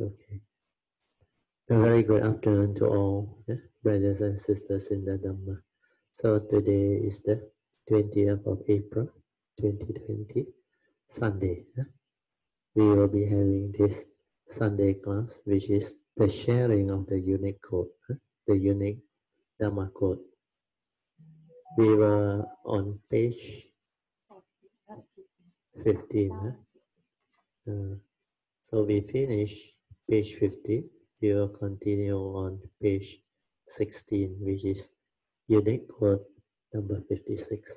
Okay. A very good afternoon to all yeah, brothers and sisters in the Dhamma. So today is the 20th of April 2020, Sunday. Yeah? We will be having this Sunday class, which is the sharing of the unique quote, the unique Dhamma quote. We were on page 15. Uh, so we finish page 50. We will continue on page 16, which is unique quote number 56.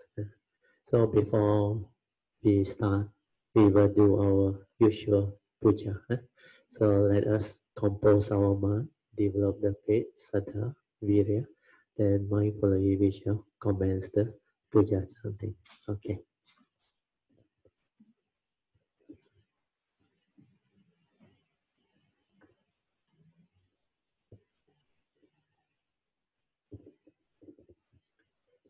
So before we start, we will do our usual puja. Eh? So let us compose our mind, develop the faith, saddha, virya, then mindfully we shall commence the puja chanting. Okay.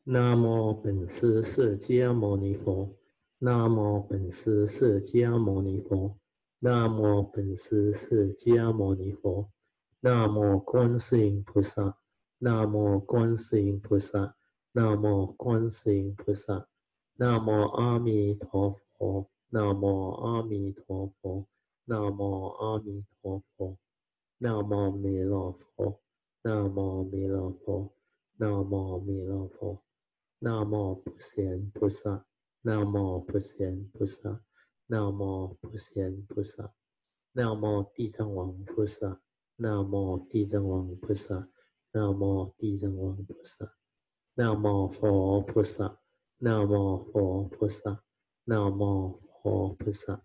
南无本师释迦牟尼佛，南无本师释迦牟尼佛，南无本师释迦牟尼佛，南无观世音菩萨，南无观世音菩萨，南无观世音菩萨，南无阿弥陀佛，南无阿弥陀佛，南无阿弥陀佛，南无弥勒佛，南无弥勒佛，南无弥勒佛。南无普贤菩萨，南无普贤菩萨，南无普贤菩萨，南无地藏王菩萨，南无地藏王菩萨，南无地藏王菩萨，南无佛菩萨，南无佛菩萨，南无佛菩萨。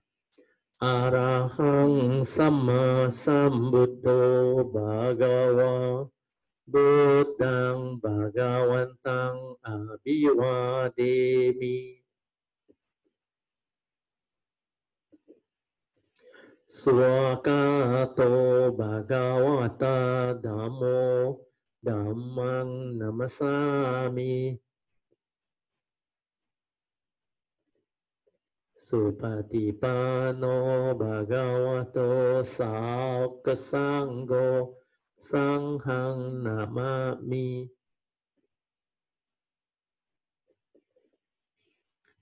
阿拉汉萨玛萨布多巴嘎哇。Buddhang Bhagavantang Abhivademi. Swakato Bhagavata Dhammo Dhammang Namasami. Supatipano Bhagavato Saukasanggo sang hằng nama mi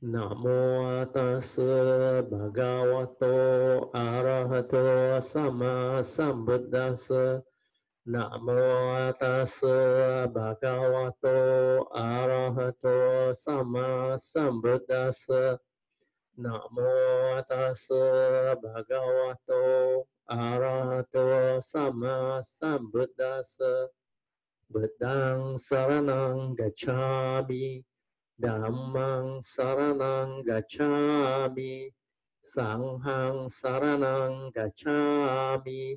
Namo tassa bhagavato arahato sama sambuddhassa. Namo tassa bhagavato arahato sama sambuddhassa. Namo tassa bhagavato arahato sama sambuddhasa Bedang saranang gacchami Dhammang saranang gacchami Sanghang saranang gacchami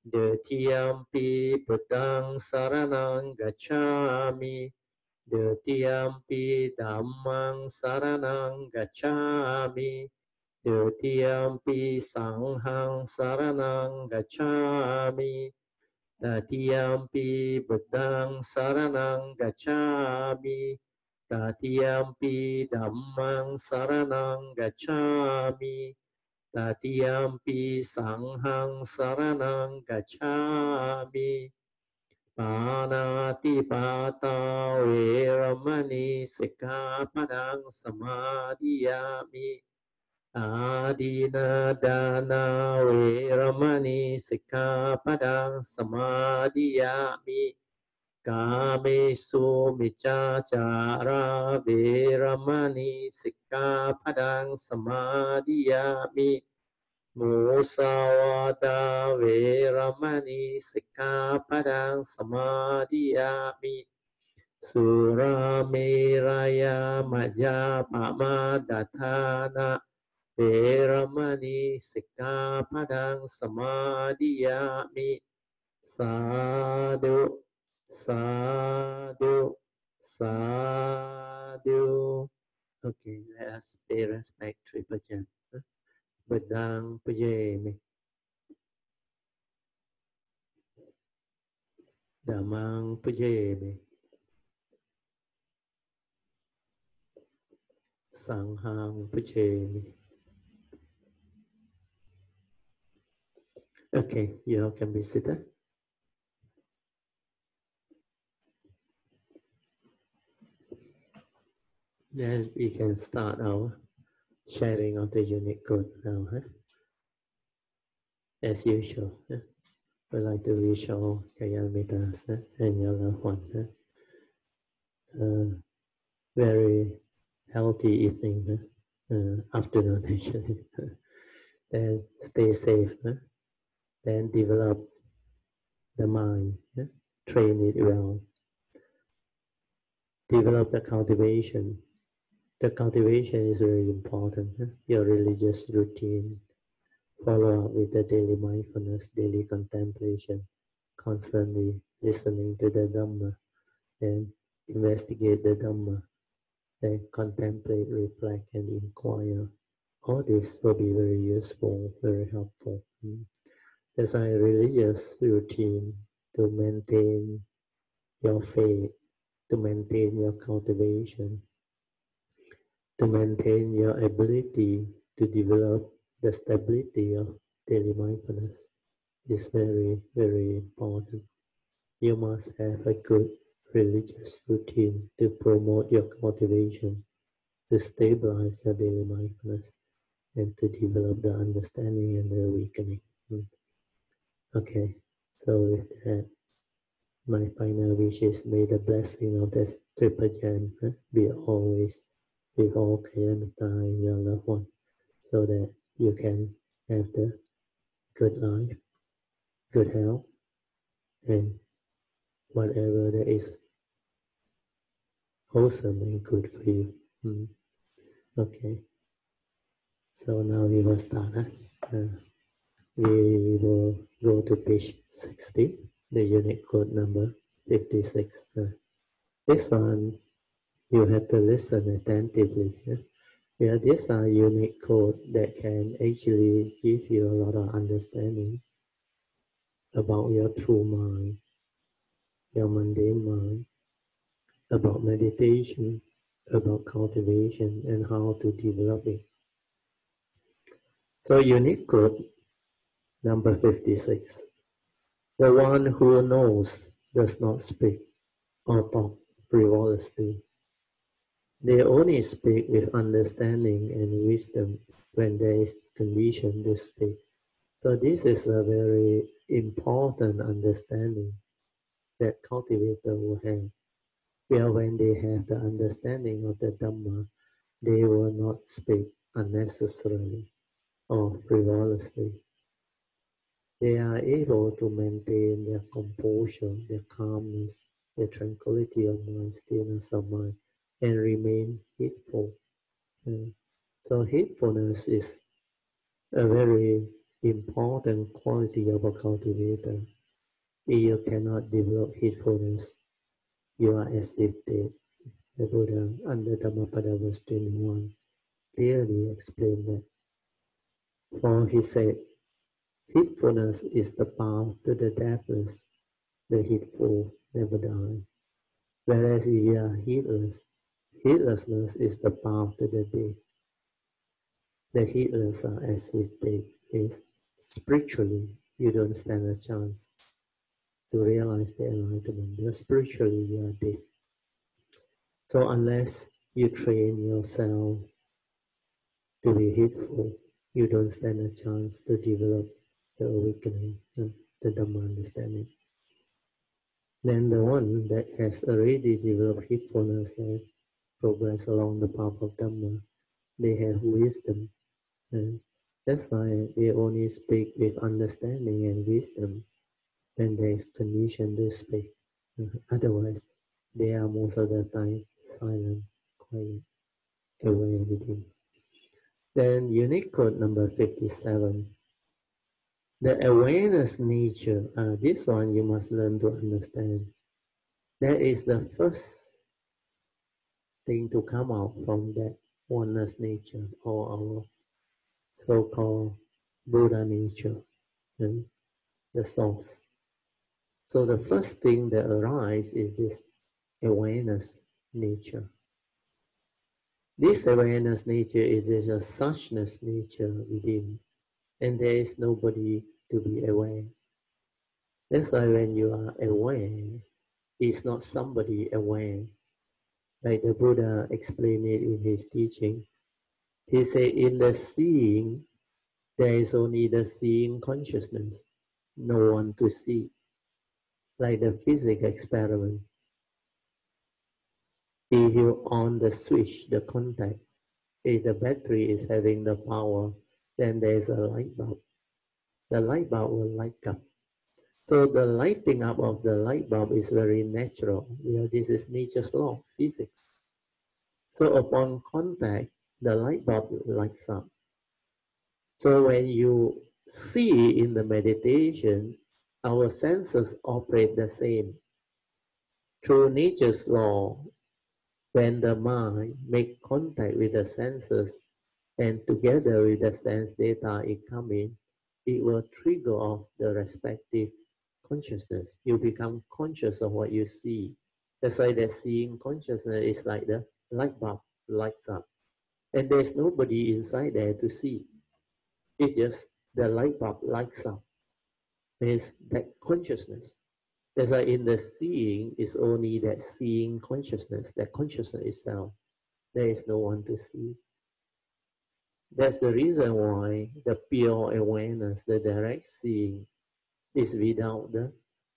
Detiampi bedang saranang gacchami Detiampi dhammang saranang gacchami Dutiyampi sanghang saranang gacchami Tatiyampi buddhang saranang gacchami Tatiyampi dhammang saranang gacchami Tatiyampi sanghang saranang gacchami Panati pata veramani sikhapadang samadhiyami Adina dana weramani sikapadang samadhiyami kamesu micacara weramani sikapadang samadhiyami musawada weramani sikapadang samadhiyami suramiraya majapama datana. Piramani sika padang samadhi yami sadu sadu sadu. Okay, let us pay respect to Bajan. Bedang pujami. Damang pujami. Sanghang pujami. Okay, you all can be seated. Then we can start our sharing of the unique quote now. Huh? As usual, huh? we like to wish all Kayamitas huh? and your loved one very healthy evening, uh, afternoon actually. then stay safe, huh? Then develop the mind, huh? train it well, develop the cultivation the cultivation is very important. Your religious routine, follow up with the daily mindfulness, daily contemplation, constantly listening to the Dhamma, then investigate the Dhamma, then contemplate, reflect, and inquire. All this will be very useful, very helpful. Hmm. As a religious routine to maintain your faith, to maintain your cultivation, to maintain your ability to develop the stability of daily mindfulness is very, very important. You must have a good religious routine to promote your cultivation, to stabilize your daily mindfulness, and to develop the understanding and the awakening. Hmm. Okay, so that, my final wish is may the blessing of the Triple Gem be always with all Kayamita in your loved one so that you can have the good life, good health, and whatever that is wholesome and good for you. Mm. Okay. So now we will start. Huh? Uh, we will go to page 60, the unique quote number 56. Uh, this one you have to listen attentively. Yeah, these are unique quote that can actually give you a lot of understanding about your true mind, your mundane mind, about meditation, about cultivation, and how to develop it. So unique quote number 56. The one who knows does not speak or talk frivolously they only speak with understanding and wisdom when there is condition to speak. So this is a very important understanding that cultivator will have. Where when they have the understanding of the Dhamma, they will not speak unnecessarily or frivolously. They are able to maintain their composure, their calmness, their tranquility of mind, stillness of mind, and remain heedful. Uh, so heedfulness is a very important quality of a cultivator. If you cannot develop heedfulness, you are as if dead. The Buddha under Dhammapada verse 21 clearly explained that. For he said, heedfulness is the path to the deathless. The heedful never die. Whereas if you are heedless, Heedlessness is the path to the day. The heedless are as if they is spiritually you don't stand a chance to realize the enlightenment. You're spiritually you are dead. So unless you train yourself to be heedful, you don't stand a chance to develop the awakening the Dhamma understanding. Then the one that has already developed heedfulness and progress along the path of Dhamma. They have wisdom. And that's why they only speak with understanding and wisdom when is condition to speak. Otherwise, they are most of the time silent, quiet, away within. Then unique quote number 57. The awareness nature, uh, this one you must learn to understand. That is the first thing to come out from that oneness nature or our so-called Buddha nature, the source. So the first thing that arises is this awareness nature. This awareness nature is a suchness nature within, and there is nobody to be aware. That's why when you are aware, it's not somebody aware. Like the Buddha explained it in his teaching. He said, in the seeing, there is only the seeing consciousness, no one to see. Like the physics experiment. If you on the switch, the contact, if the battery is having the power, then there is a light bulb. The light bulb will light up. So the lighting up of the light bulb is very natural. This is nature's law, physics. So upon contact, the light bulb lights up. So when you see in the meditation, our senses operate the same. Through nature's law, when the mind make contact with the senses and together with the sense data it come in, it will trigger off the respective consciousness. You become conscious of what you see. That's why that seeing consciousness is like the light bulb lights up. And there's nobody inside there to see. It's just the light bulb lights up. It's that consciousness. That's why in the seeing is only that seeing consciousness, that consciousness itself. There is no one to see. That's the reason why the pure awareness, the direct seeing, is without the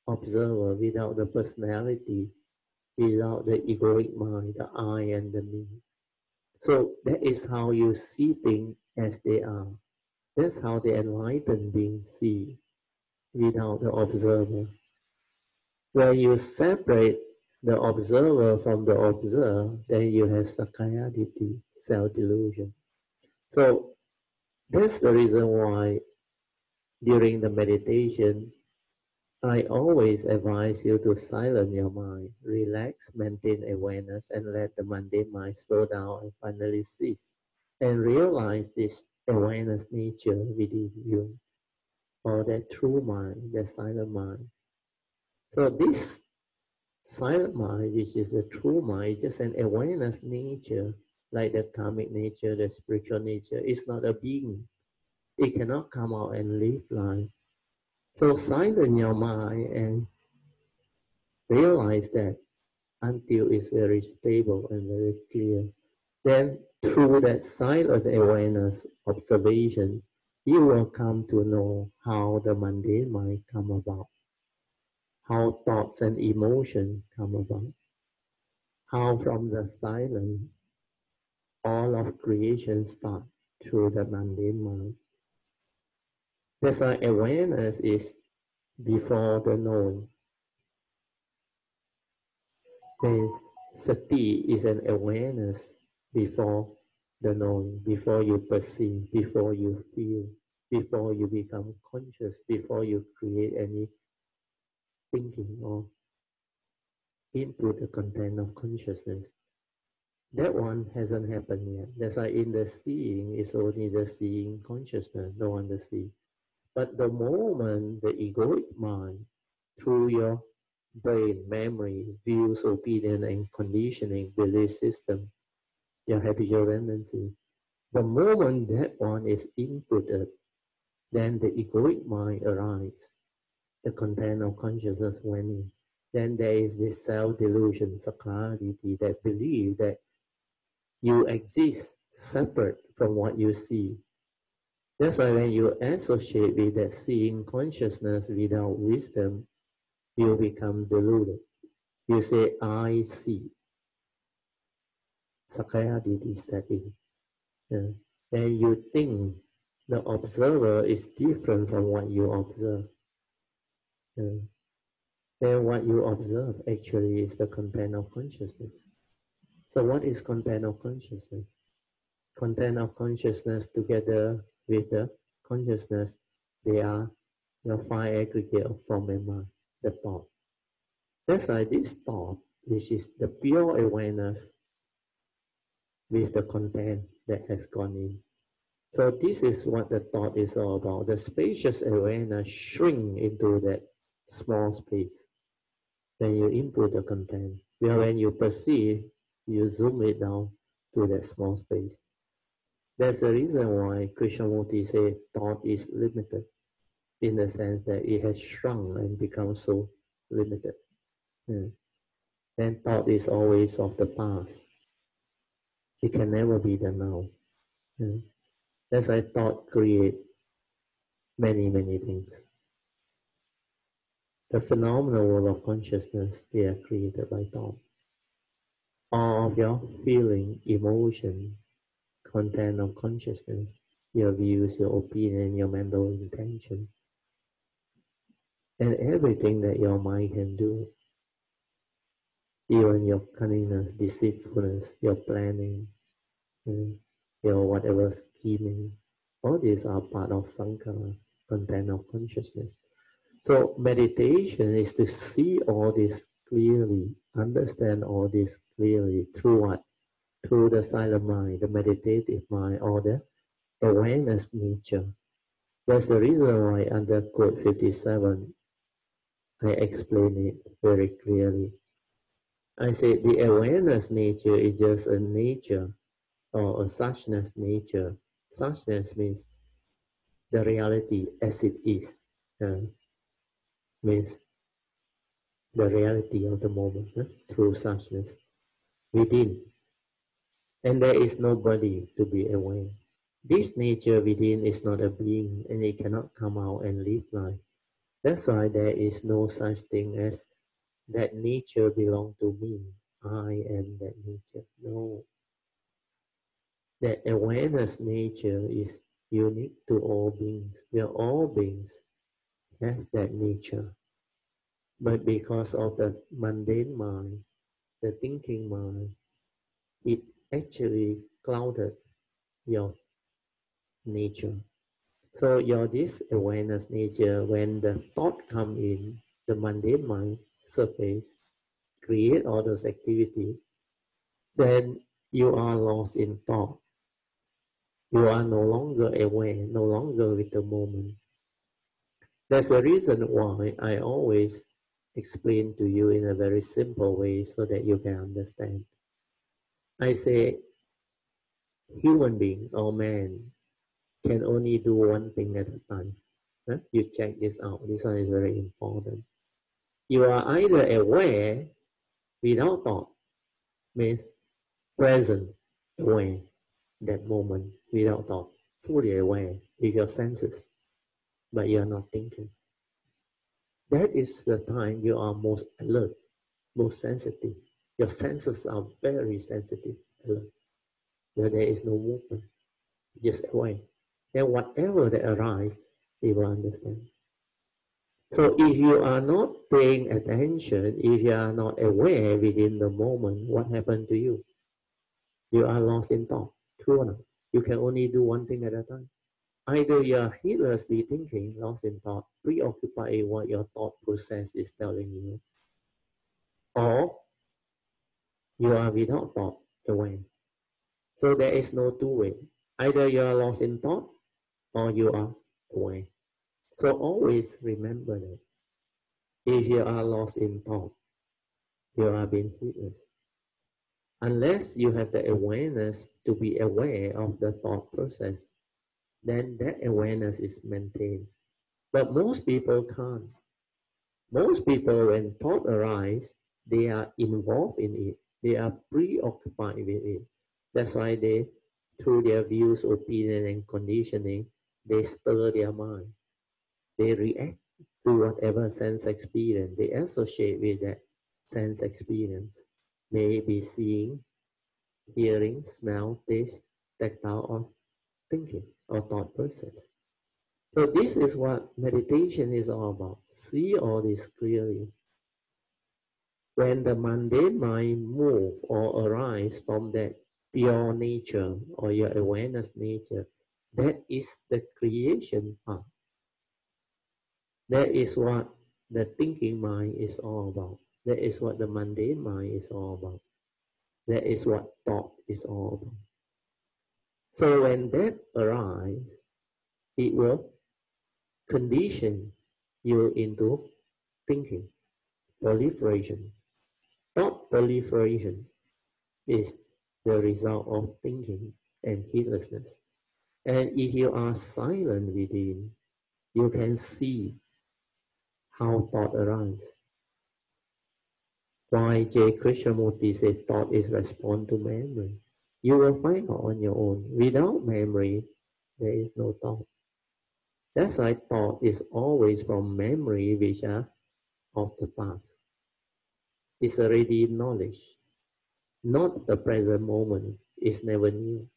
observer, without the personality, without the egoic mind, the I and the me. So that is how you see things as they are. That's how the enlightened being see without the observer. When you separate the observer from the observed, then you have sakkayaditthi, self-delusion. So that's the reason why during the meditation, I always advise you to silence your mind, relax, maintain awareness, and let the mundane mind slow down and finally cease. And realize this awareness nature within you, or that true mind, that silent mind. So this silent mind, which is the true mind, just an awareness nature, like the karmic nature, the spiritual nature. It's not a being. It cannot come out and live life. So silence your mind and realize that until it's very stable and very clear. Then through that silent awareness, observation, you will come to know how the mundane mind come about how thoughts and emotions come about, how from the silence all of creation starts through the mundane mind. That's why awareness is before the knowing. Then sati is an awareness before the knowing, before you perceive, before you feel, before you become conscious, before you create any thinking or input the content of consciousness. That one hasn't happened yet. That's why in the seeing, it's only the seeing consciousness, no one to see. But the moment the egoic mind, through your brain, memory, views, opinion, and conditioning, belief system, your habitual tendency, the moment that one is inputted, then the egoic mind arises the content of consciousness when then there is this self-delusion, sakkayaditthi, that believe that you exist separate from what you see. That's why when you associate with that seeing consciousness without wisdom, you become deluded. You say, I see. Sakkayaditthi setting. Yeah. Then you think the observer is different from what you observe then what you observe actually is the content of consciousness. So what is content of consciousness? Content of consciousness together with the consciousness, they are the five aggregate of form and mind, the thought. That's why this thought, which is the pure awareness with the content that has gone in. So this is what the thought is all about. The spacious awareness shrink into that small space. When you input the content, when you perceive, you zoom it down to that small space. That's the reason why Krishnamurti said thought is limited. in the sense that it has shrunk and become so limited. Mm. Then thought is always of the past. It can never be the now. Mm. That's why thought create many, many things. The phenomenal world of consciousness, they are created by thought. All of your feeling, emotion, content of consciousness, your views, your opinion, your mental intention, and everything that your mind can do, even your cunningness, deceitfulness, your planning, mm, your whatever scheming, all these are part of sankhara, content of consciousness. So meditation is to see all this clearly, understand all this clearly through what? Through the silent mind, the meditative mind, or the awareness nature. That's the reason why under quote 57, I explain it very clearly. I say the awareness nature is just a nature or a suchness nature. Suchness means the reality as it is. Uh, means the reality of the moment uh, through suchness within. And there is nobody to be aware. This nature within is not a being and it cannot come out and live life. That's why there is no such thing as that nature belong to me. I am that nature. No. That awareness nature is unique to all beings. We are all beings have that nature. But because of the mundane mind, the thinking mind, it actually clouded your nature. So your this awareness nature, when the thought come in, the mundane mind surface, create all those activity, then you are lost in thought. You are no longer aware, no longer with the moment. That's the reason why I always explain to you in a very simple way so that you can understand. I say, human being or man can only do one thing at a time. Huh? You check this out. This one is very important. You are either aware without thought, means present, aware, that moment without thought, fully aware with your senses, but you are not thinking. That is the time you are most alert, most sensitive. Your senses are very sensitive, alert. Where there is no movement, just aware then whatever that arises, they will understand. So if you are not paying attention, if you are not aware within the moment, what happened to you? You are lost in thought. True or not? You can only do one thing at a time. Either you are heedlessly thinking, lost in thought, preoccupied with what your thought process is telling you, or you are without thought, aware. So there is no two way. Either you are lost in thought or you are aware. So always remember that if you are lost in thought, you are being heedless. Unless you have the awareness to be aware of the thought process, then that awareness is maintained. But most people can't. Most people, when thought arise, they are involved in it. They are preoccupied with it. That's why they, through their views, opinion, and conditioning, they stir their mind. They react to whatever sense experience they associate with that sense experience. Maybe seeing, hearing, smell, taste, tactile, or thinking or thought process. So this is what meditation is all about. See all this clearly. When the mundane mind move or arise from that pure nature or your awareness nature, that is the creation part. That is what the thinking mind is all about. That is what the mundane mind is all about. That is what thought is all about. So when that arises, it will condition you into thinking, proliferation. Thought proliferation is the result of thinking and heedlessness. And if you are silent within, you can see how thought arises. Why J. Krishnamurti said thought is response to memory. You will find out on your own. Without memory, there is no thought. That's why thought is always from memory which are of the past. It's already knowledge. Not the present moment is never new.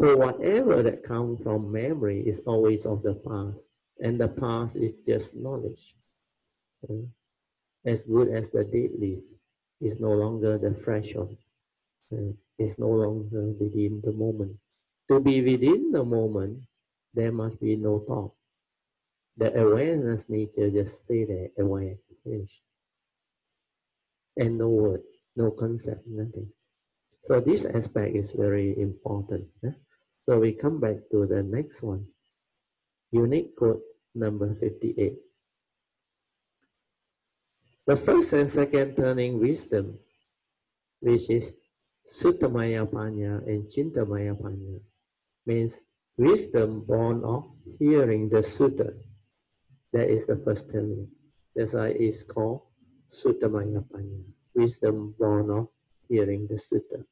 So whatever that comes from memory is always of the past, and the past is just knowledge. Okay? As good as the dead leaf is no longer the fresh. It's no longer within the moment. To be within the moment, there must be no thought. The awareness nature just stay there, aware, finish. And no word, no concept, nothing. So this aspect is very important. Eh? So we come back to the next one. Unique quote number 58. The first and second turning wisdom, which is Suttamaya Panya and Chintamaya Panya, means wisdom born of hearing the sutta. That is the first turning. That's why it's called Suttamaya Panya, wisdom born of hearing the sutta.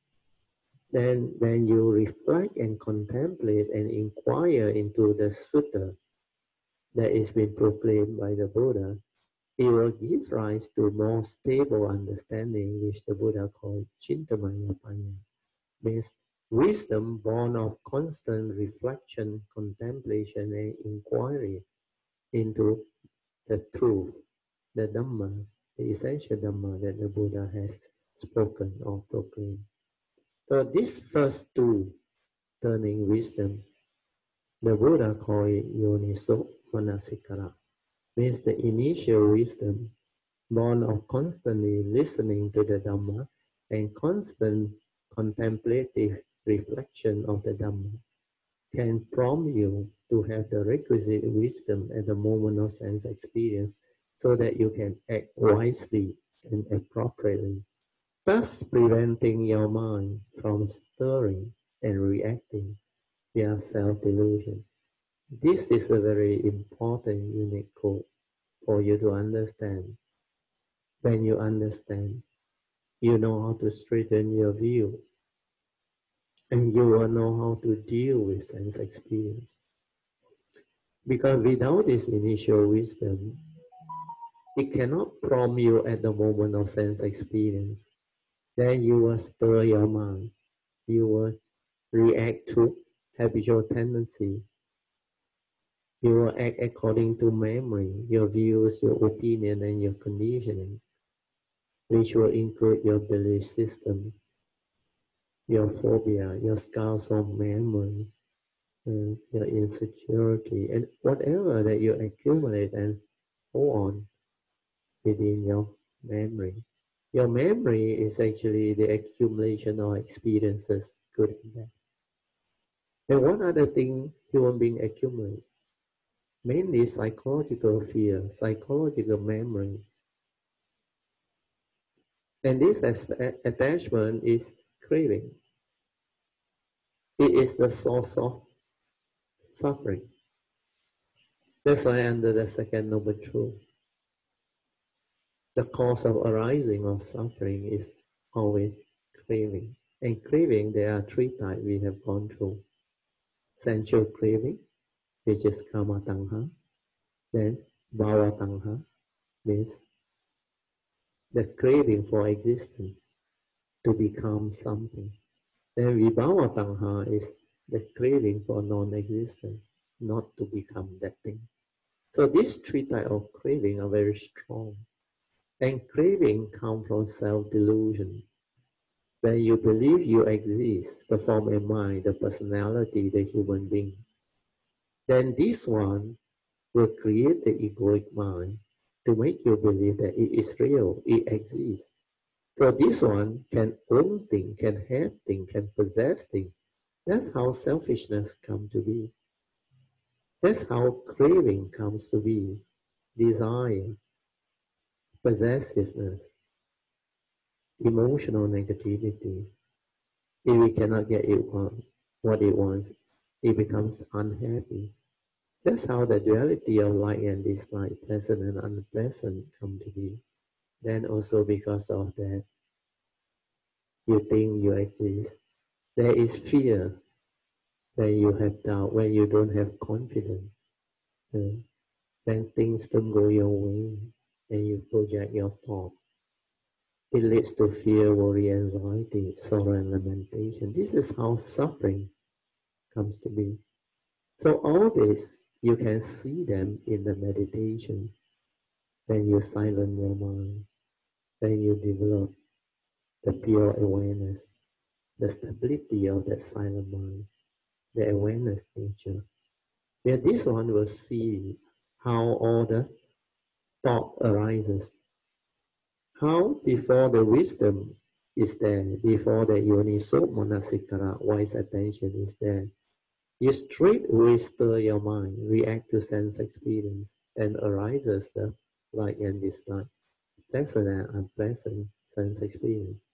Then when you reflect and contemplate and inquire into the sutta that is being proclaimed by the Buddha, it will give rise to more stable understanding, which the Buddha called Chintamaya Panya, means wisdom born of constant reflection, contemplation, and inquiry into the truth, the Dhamma, the essential Dhamma that the Buddha has spoken or proclaimed. So these first two turning wisdom, the Buddha called it Yoniso Manasikara, means the initial wisdom born of constantly listening to the Dhamma and constant contemplative reflection of the Dhamma can prompt you to have the requisite wisdom at the moment of sense experience so that you can act wisely and appropriately thus preventing your mind from stirring and reacting via self-delusion. This is a very important unique quote for you to understand. When you understand, you know how to straighten your view and you will know how to deal with sense experience. Because without this initial wisdom, it cannot prompt you at the moment of sense experience then you will stir your mind. You will react to habitual tendency. You will act according to memory, your views, your opinion, and your conditioning, which will include your belief system, your phobia, your scars of memory, your insecurity, and whatever that you accumulate and hold on within your memory. Your memory is actually the accumulation of experiences, good and bad. And one other thing human being accumulate, mainly psychological fear, psychological memory. And this attachment is craving. It is the source of suffering. That's why under the second noble truth, the cause of arising of suffering is always craving. And craving, there are three types we have gone through. Sensual craving, which is kama tanha. Then bhava tanha, means the craving for existence to become something. Then vibhava tanha is the craving for non-existence, not to become that thing. So these three types of craving are very strong. And craving come from self-delusion. When you believe you exist, the form and mind, the personality, the human being, then this one will create the egoic mind to make you believe that it is real, it exists. So this one can own things, can have things, can possess things. That's how selfishness come to be. That's how craving comes to be, desire possessiveness, emotional negativity. If we cannot get it what it wants, it becomes unhappy. That's how the duality of light and dislike, pleasant and unpleasant, come to be. Then also because of that, you think you exist. There is fear when you have doubt, when you don't have confidence, uh, when things don't go your way, and you project your thought. It leads to fear, worry, anxiety, sorrow, and lamentation. This is how suffering comes to be. So all this, you can see them in the meditation. When you silence your mind, when you develop the pure awareness, the stability of that silent mind, the awareness nature. Where this one will see how all the thought arises. How before the wisdom is there, before the yoniso manasikara, wise attention is there, you straightway stir your mind, react to sense experience, and arises the like and dislike, pleasant and unpleasant sense experience.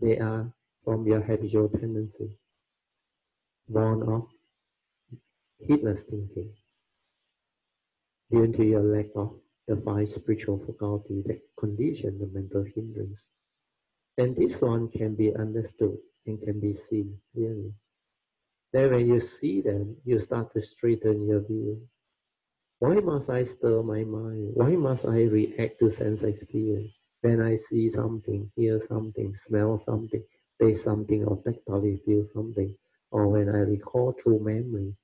They are from your habitual tendency, born of heedless thinking, due to your lack of the five spiritual faculty that condition the mental hindrance. And this one can be understood and can be seen clearly. Then when you see them, you start to straighten your view. Why must I stir my mind? Why must I react to sense experience? When I see something, hear something, smell something, taste something, or tactily feel something, or when I recall through memory,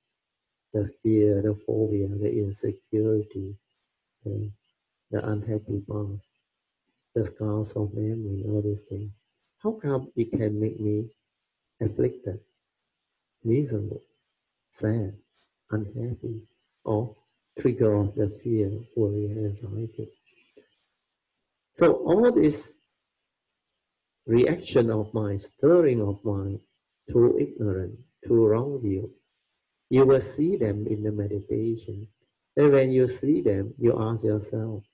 the fear, the phobia, the insecurity, the, the unhappy past, the scars of memory, all these things. How come it can make me afflicted, miserable, sad, unhappy, or trigger the fear, worry, anxiety? So all this reaction of mind, stirring of mind, through ignorance, through wrong view, you will see them in the meditation and when you see them, you ask yourself,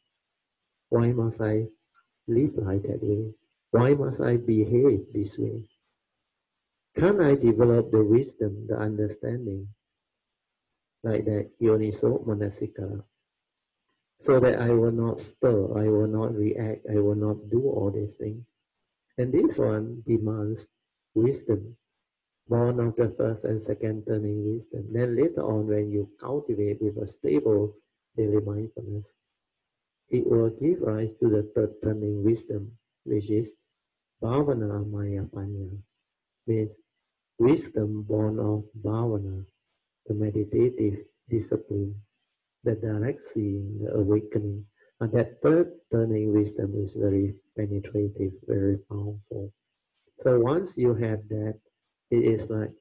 why must I live like that way? Why must I behave this way? Can I develop the wisdom, the understanding, like that yoniso manasikara, so that I will not stir, I will not react, I will not do all these things. And this one demands wisdom, born of the first and second turning wisdom. Then later on, when you cultivate with a stable daily mindfulness, it will give rise to the third turning wisdom, which is Bhavana Maya Panya, means wisdom born of Bhavana, the meditative discipline, the direct seeing, the awakening. And that third turning wisdom is very penetrative, very powerful. So once you have that, it is like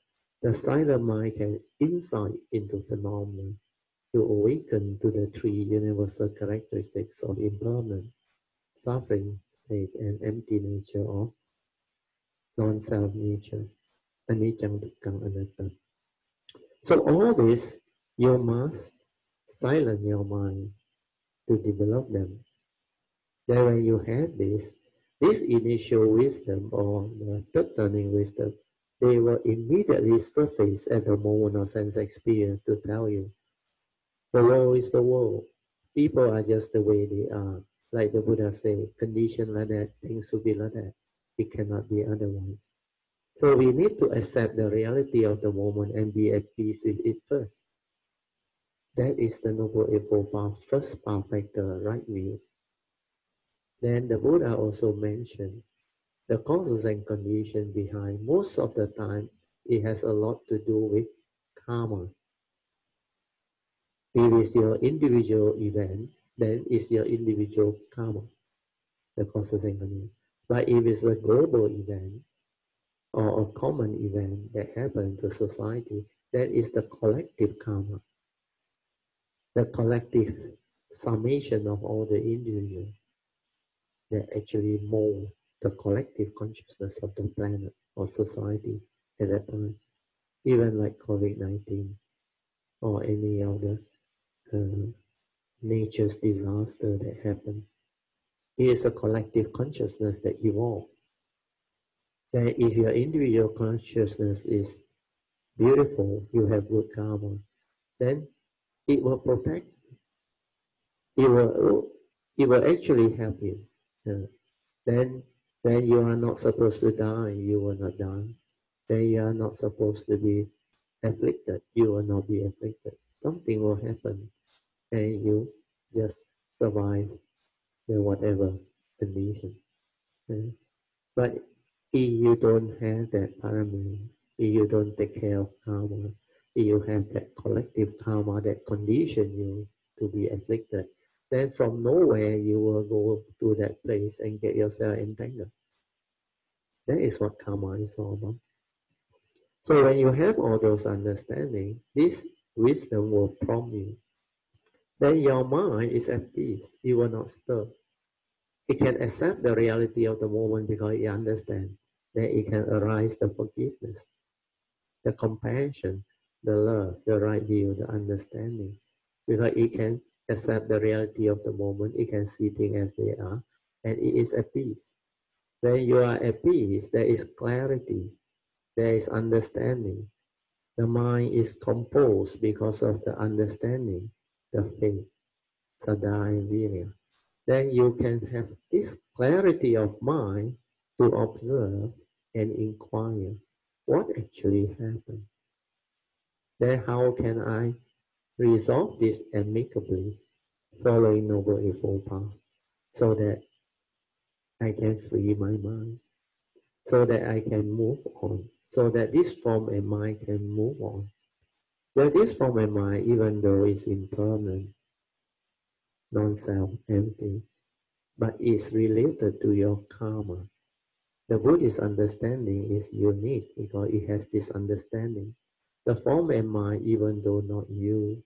the silent mind can insight into phenomena to awaken to the three universal characteristics of impermanence, suffering, state, and empty nature of non-self nature, anicca, dukkha, anatta. So all this, you must silence your mind to develop them. Then when you have this, this initial wisdom or the third turning wisdom they will immediately surface at the moment of sense experience to tell you the world is the world. People are just the way they are. Like the Buddha said, condition like that, things will be like that. It cannot be otherwise. So we need to accept the reality of the moment and be at peace with it first. That is the Noble Eightfold Path, first perfect the right view. Then the Buddha also mentioned the causes and conditions behind. Most of the time, it has a lot to do with karma. If it's your individual event, then it's your individual karma, the causes and conditions. But if it's a global event or a common event that happens to society, that is the collective karma, the collective summation of all the individuals that actually mold the collective consciousness of the planet or society at that time, even like COVID-19 or any other uh, nature's disaster that happened. It is a collective consciousness that evolved. That if your individual consciousness is beautiful, you have good karma, then it will protect. It will, it will actually help you. Uh, then, when you are not supposed to die, you will not die. Then you are not supposed to be afflicted, you will not be afflicted. Something will happen, and you just survive the whatever condition. Uh, but if you don't have that paramount, if you don't take care of karma, if you have that collective karma that condition you to be afflicted, then from nowhere you will go to that place and get yourself entangled. That is what karma is all about. So when you have all those understanding, this wisdom will prompt you. Then your mind is at peace. It will not stir. It can accept the reality of the moment because it understands that it can arise the forgiveness, the compassion, the love, the right view, the understanding. Because it can accept the reality of the moment, it can see things as they are, and it is at peace. When you are at peace, there is clarity, there is understanding. The mind is composed because of the understanding, the faith, saddha and virya. Then you can have this clarity of mind to observe and inquire what actually happened. Then how can I resolve this amicably, following Noble Eightfold Path, so that I can free my mind, so that I can move on, so that this form and mind can move on. That this form and mind, even though it's impermanent, non-self, empty, but it's related to your karma. The Buddhist understanding is unique because it has this understanding. The form and mind, even though not you,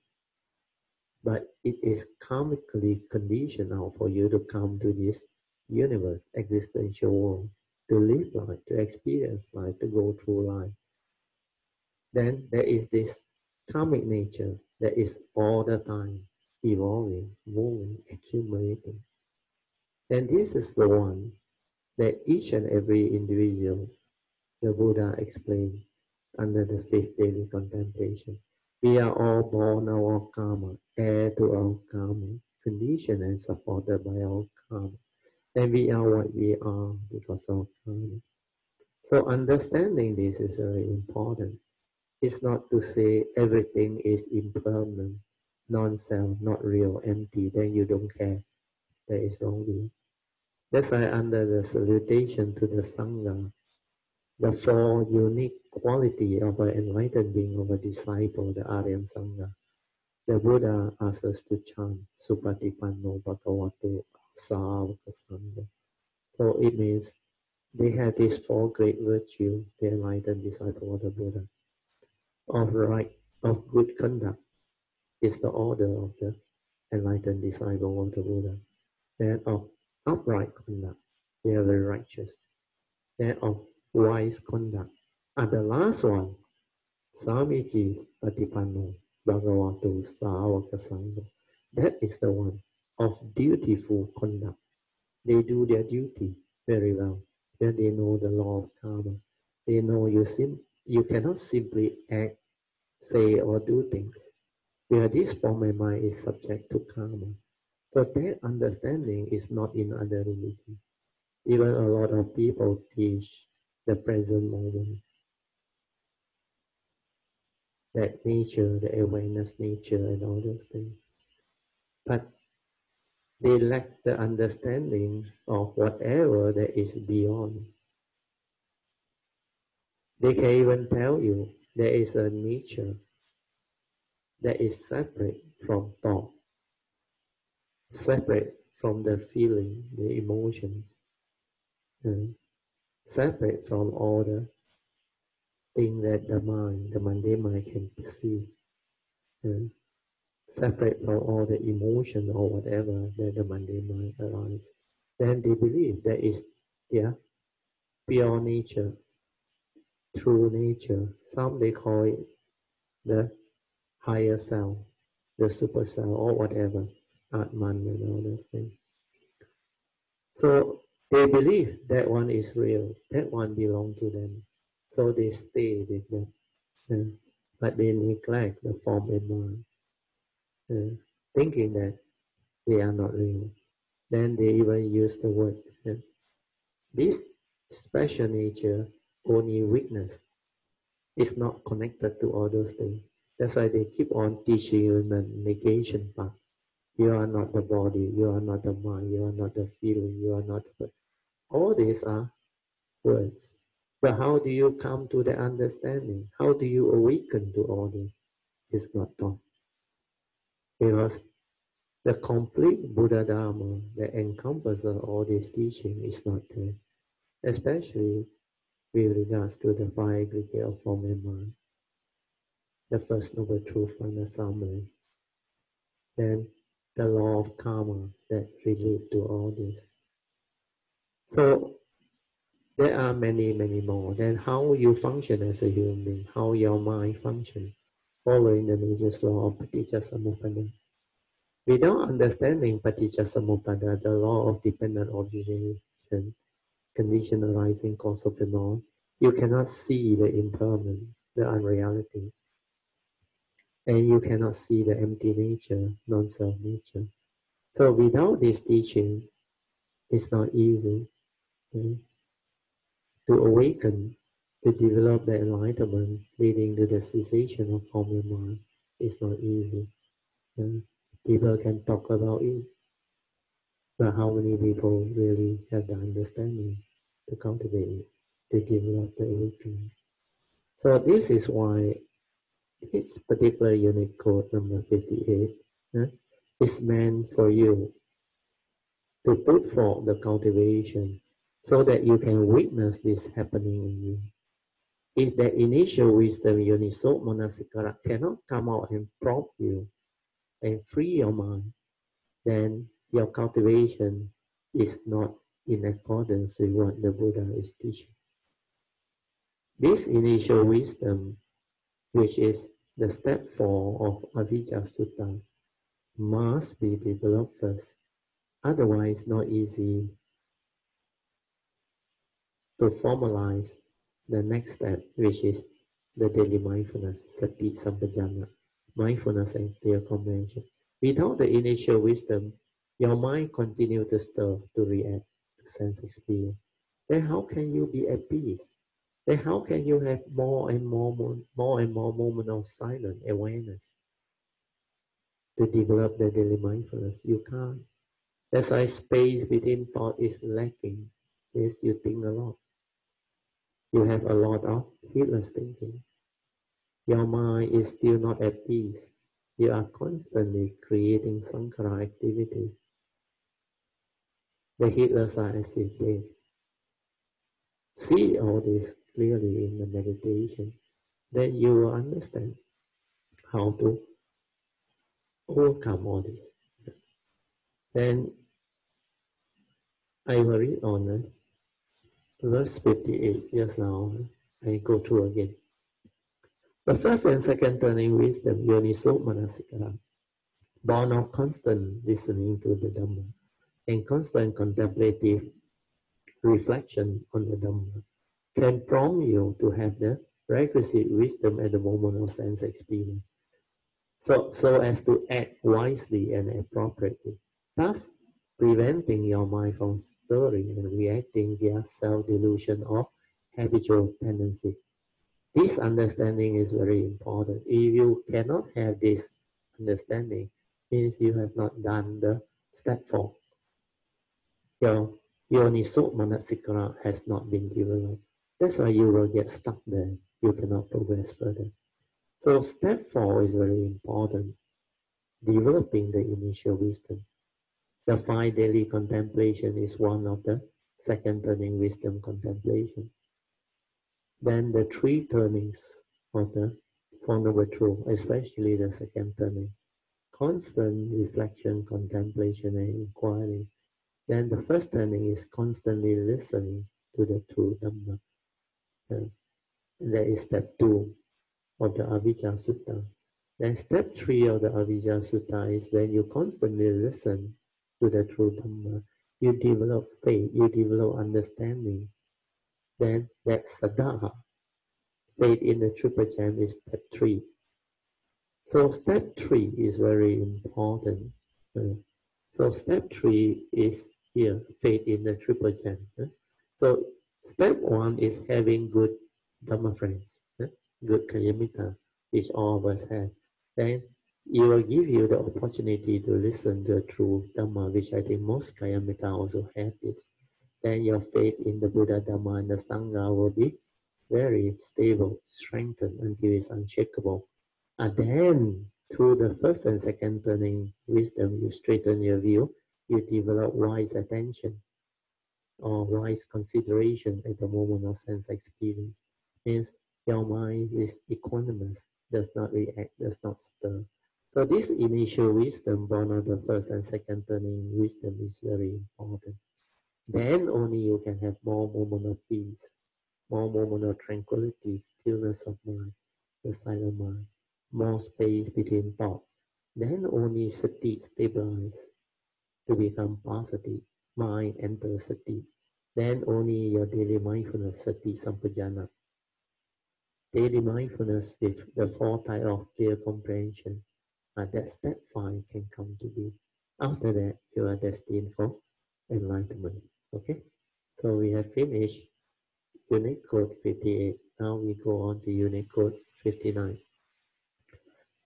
but it is karmically conditional for you to come to this universe, existential world, to live life, to experience life, to go through life. Then there is this karmic nature that is all the time evolving, moving, accumulating. And this is the one that each and every individual, the Buddha explained under the fifth daily contemplation. We are all born our karma, heir to our karma, conditioned and supported by our karma. And we are what we are because of karma. So understanding this is very important. It's not to say everything is impermanent, non-self, not real, empty, then you don't care. That is wrong view. That's why under the salutation to the Sangha, the four unique quality of an enlightened being of a disciple, the Aryan Sangha. The Buddha asks us to chant Supatipanno Bhagavato Savaka Sangha. So it means they have these four great virtues, the enlightened disciple of the Buddha. Of right, of good conduct is the order of the enlightened disciple of the Buddha. Then of upright conduct, they are very righteous. Then of wise conduct, and the last one, Samici Patipanno Bhagavato Savaka Sangha. That is the one of dutiful conduct. They do their duty very well. When they know the law of karma, they know you sim you cannot simply act, say or do things. Where this form of mind is subject to karma. So that understanding is not in other religion. Even a lot of people teach the present moment that nature, the awareness nature and all those things. But they lack the understanding of whatever that is beyond. They can even tell you there is a nature that is separate from thought, separate from the feeling, the emotion, and separate from all the thing that the mind, the mundane mind can perceive. And separate from all the emotion or whatever that the mundane mind arises. Then they believe that is their pure nature, true nature. Some they call it the higher self, the super self, or whatever, Atman and all those things. So they believe that one is real, that one belongs to them. So they stay with them, but they neglect the form and mind. thinking that they are not real. Then they even use the word. This special nature, only weakness, is not connected to all those things. That's why they keep on teaching you the negation part. You are not the body, you are not the mind, you are not the feeling, you are not the. All these are words. But how do you come to the understanding? How do you awaken to all this? It's not taught. Because the complete Buddha Dharma that encompasses all this teaching is not there, especially with regards to the five aggregate of form and mind. The first noble truth from the summary. Then the law of karma that relate to all this. So there are many, many more. Then how you function as a human being, how your mind function, following the nature's law of Paticca Without understanding Paticca the law of dependent origination, condition arising cause of the norm, you cannot see the impermanent, the unreality and you cannot see the empty nature, non-self nature. So without this teaching, it's not easy okay, to awaken, to develop the enlightenment leading to the cessation of form and mind. It's not easy. Okay. People can talk about it, but how many people really have the understanding to cultivate it, to develop the awakening? So this is why this particular unique quote number 58 uh, is meant for you to put forth the cultivation so that you can witness this happening in you. If the initial wisdom, Yoniso Manasikara, cannot come out and prompt you and free your mind, then your cultivation is not in accordance with what the Buddha is teaching. This initial wisdom, which is the step four of Avijja Sutta must be developed first. Otherwise, not easy to formalize the next step, which is the daily mindfulness, sati sampajanya, mindfulness and clear comprehension. Without the initial wisdom, your mind continue to stir, to react to sense experience. Then how can you be at peace? Then how can you have more and more, more more and more moment of silent awareness to develop the daily mindfulness? You can't. That's why space between thought is lacking. Yes, you think a lot. You have a lot of heedless thinking. Your mind is still not at peace. You are constantly creating sankhara activity. The heedless are as if they see all this clearly in the meditation, then you will understand how to overcome all this. Then I will read on verse 58 just now. I go through again. The first and second turning wisdom, yoniso manasikara, born of constant listening to the Dhamma and constant contemplative reflection on the Dhamma can prompt you to have the requisite wisdom at the moment of sense experience. So, so as to act wisely and appropriately, thus preventing your mind from stirring and reacting via self-delusion or habitual tendency. This understanding is very important. If you cannot have this understanding, means you have not done the step four. Your yoniso manasikara has not been developed. That's why you will get stuck there. You cannot progress further. So step four is very important. Developing the initial wisdom. The five daily contemplation is one of the second turning wisdom contemplation. Then the three turnings of the Four Truth, especially the second turning. Constant reflection, contemplation, and inquiry. Then the first turning is constantly listening to the true Dhamma. And that is step two of the Avijja Sutta. Then step three of the Avijja Sutta is when you constantly listen to the true Dhamma, you develop faith, you develop understanding. Then that Saddha. Faith in the Triple Gem is step three. So step three is very important. So step three is here, faith in the triple gem. So step one is having good Dhamma friends, uh, good Kalyamita, which all of us have. Then it will give you the opportunity to listen to the true Dhamma, which I think most Kalyamita also have this. Then your faith in the Buddha Dhamma and the Sangha will be very stable, strengthened until it's unshakable. And then through the first and second turning wisdom, you straighten your view, you develop wise attention or wise consideration at the moment of sense experience. Means your mind is equanimous, does not react, does not stir. So this initial wisdom born of the first and second turning wisdom is very important. Then only you can have more moment of peace, more moment of tranquility, stillness of mind, the silent mind, more space between thought. Then only sati stabilize to become positive. mind enter sati. Then only your daily mindfulness, sati sampajana. Daily mindfulness with the four type of clear comprehension uh, that step five can come to be. After that, you are destined for enlightenment. Okay, so we have finished unique quote 58. Now we go on to unique quote 59.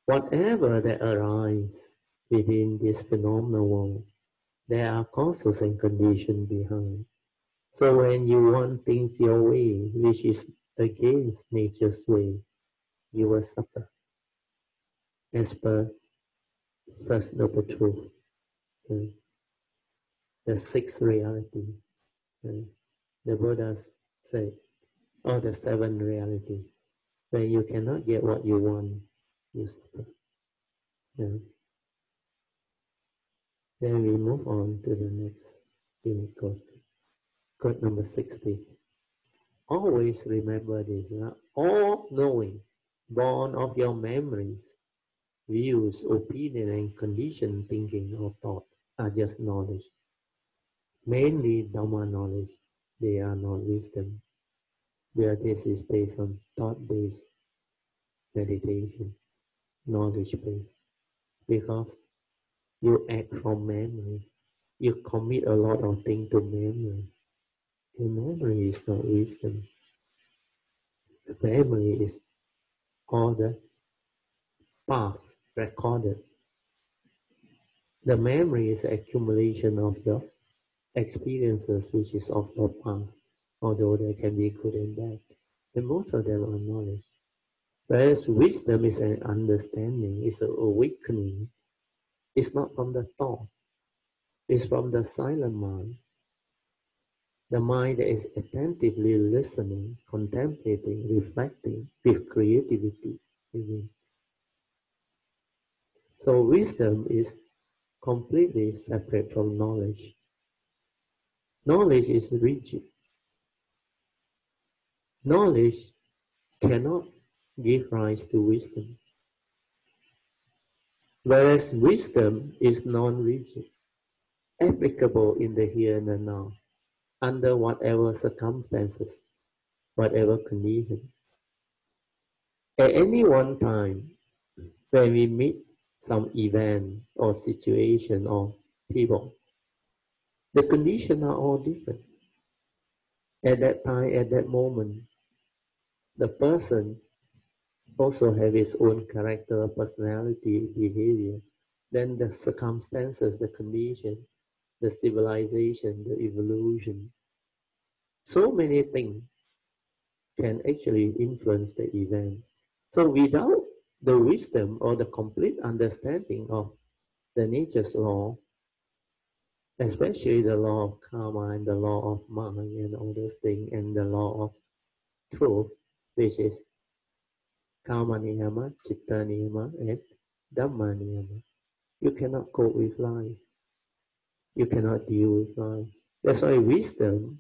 Whatever that arises within this phenomenal world, there are causes and conditions behind. So when you want things your way, which is against nature's way, you will suffer as per First Noble Truth, okay. the sixth reality. Okay. The Buddhas say, or the seven reality. When you cannot get what you want, you suffer. Okay. Then we move on to the next unit. Code number 60. Always remember this, uh, all knowing, born of your memories, views, opinion, and conditioned thinking or thought are just knowledge. Mainly Dhamma knowledge, they are not wisdom. Where this is based on thought-based meditation, knowledge-based. Because you act from memory. You commit a lot of things to memory. And memory is not wisdom. The memory is all the past recorded. The memory is accumulation of your experiences, which is of the past, although they can be good and bad. And most of them are knowledge. Whereas wisdom is an understanding, it's an awakening. It's not from the thought, it's from the silent mind. The mind is attentively listening, contemplating, reflecting with creativity within. So wisdom is completely separate from knowledge. Knowledge is rigid. Knowledge cannot give rise to wisdom. Whereas wisdom is non-rigid, applicable in the here and the now, under whatever circumstances, whatever condition. At any one time, when we meet some event or situation or people. The conditions are all different. At that time, at that moment, the person also have his own character, personality, behavior. Then the circumstances, the condition, the civilization, the evolution. So many things can actually influence the event. So without the wisdom or the complete understanding of the nature's law, especially the law of karma and the law of mind and all those things, and the law of truth, which is karma niyama, chitta niyama, and dhamma niyama. You cannot cope with life. You cannot deal with life. That's why wisdom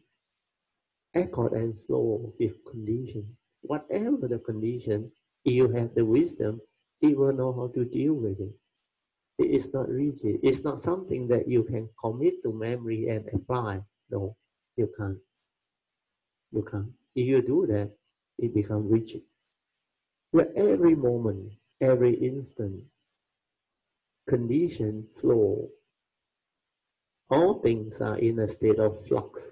accord and flow with condition. Whatever the condition, you have the wisdom, you will know how to deal with it. It is not rigid. It's not something that you can commit to memory and apply. No, you can't. You can't. If you do that, it becomes rigid. Where every moment every instant. Condition flow. All things are in a state of flux,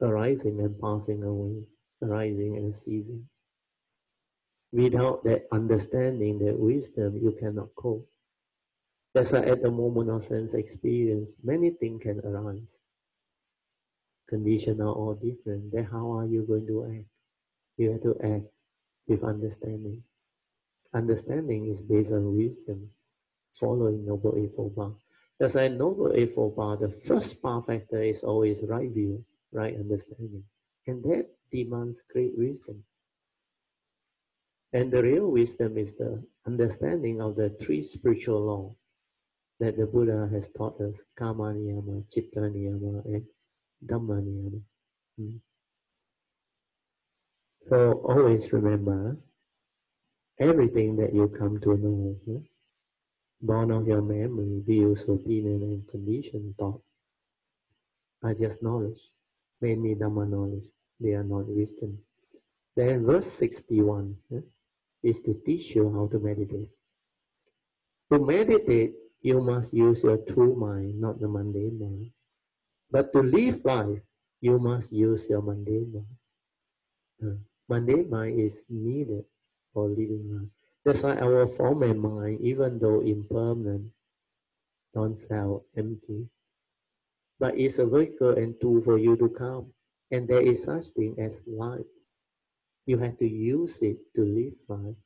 arising and passing away, arising and ceasing. Without that understanding, that wisdom, you cannot cope. That's why at the moment of sense experience, many things can arise. Conditions are all different. Then how are you going to act? You have to act with understanding. Understanding is based on wisdom, following Noble Eightfold Path. That's why Noble Eightfold Path, the first path factor is always right view, right understanding. And that demands great wisdom. And the real wisdom is the understanding of the three spiritual laws that the Buddha has taught us, Karma Niyama, Chitta Niyama, and Dhamma Niyama. Hmm. So always remember everything that you come to know, yeah? Born of your memory, views, opinion, and condition, thought, are just knowledge, mainly Dhamma knowledge. They are not wisdom. Then verse 61, yeah? is to teach you how to meditate. To meditate, you must use your true mind, not the mundane mind. But to live life, you must use your mundane mind. Uh, mundane mind is needed for living life. That's why our form and mind, even though impermanent, don't sound empty, but it's a vehicle and tool for you to come. And there is such thing as life. You have to use it to live life.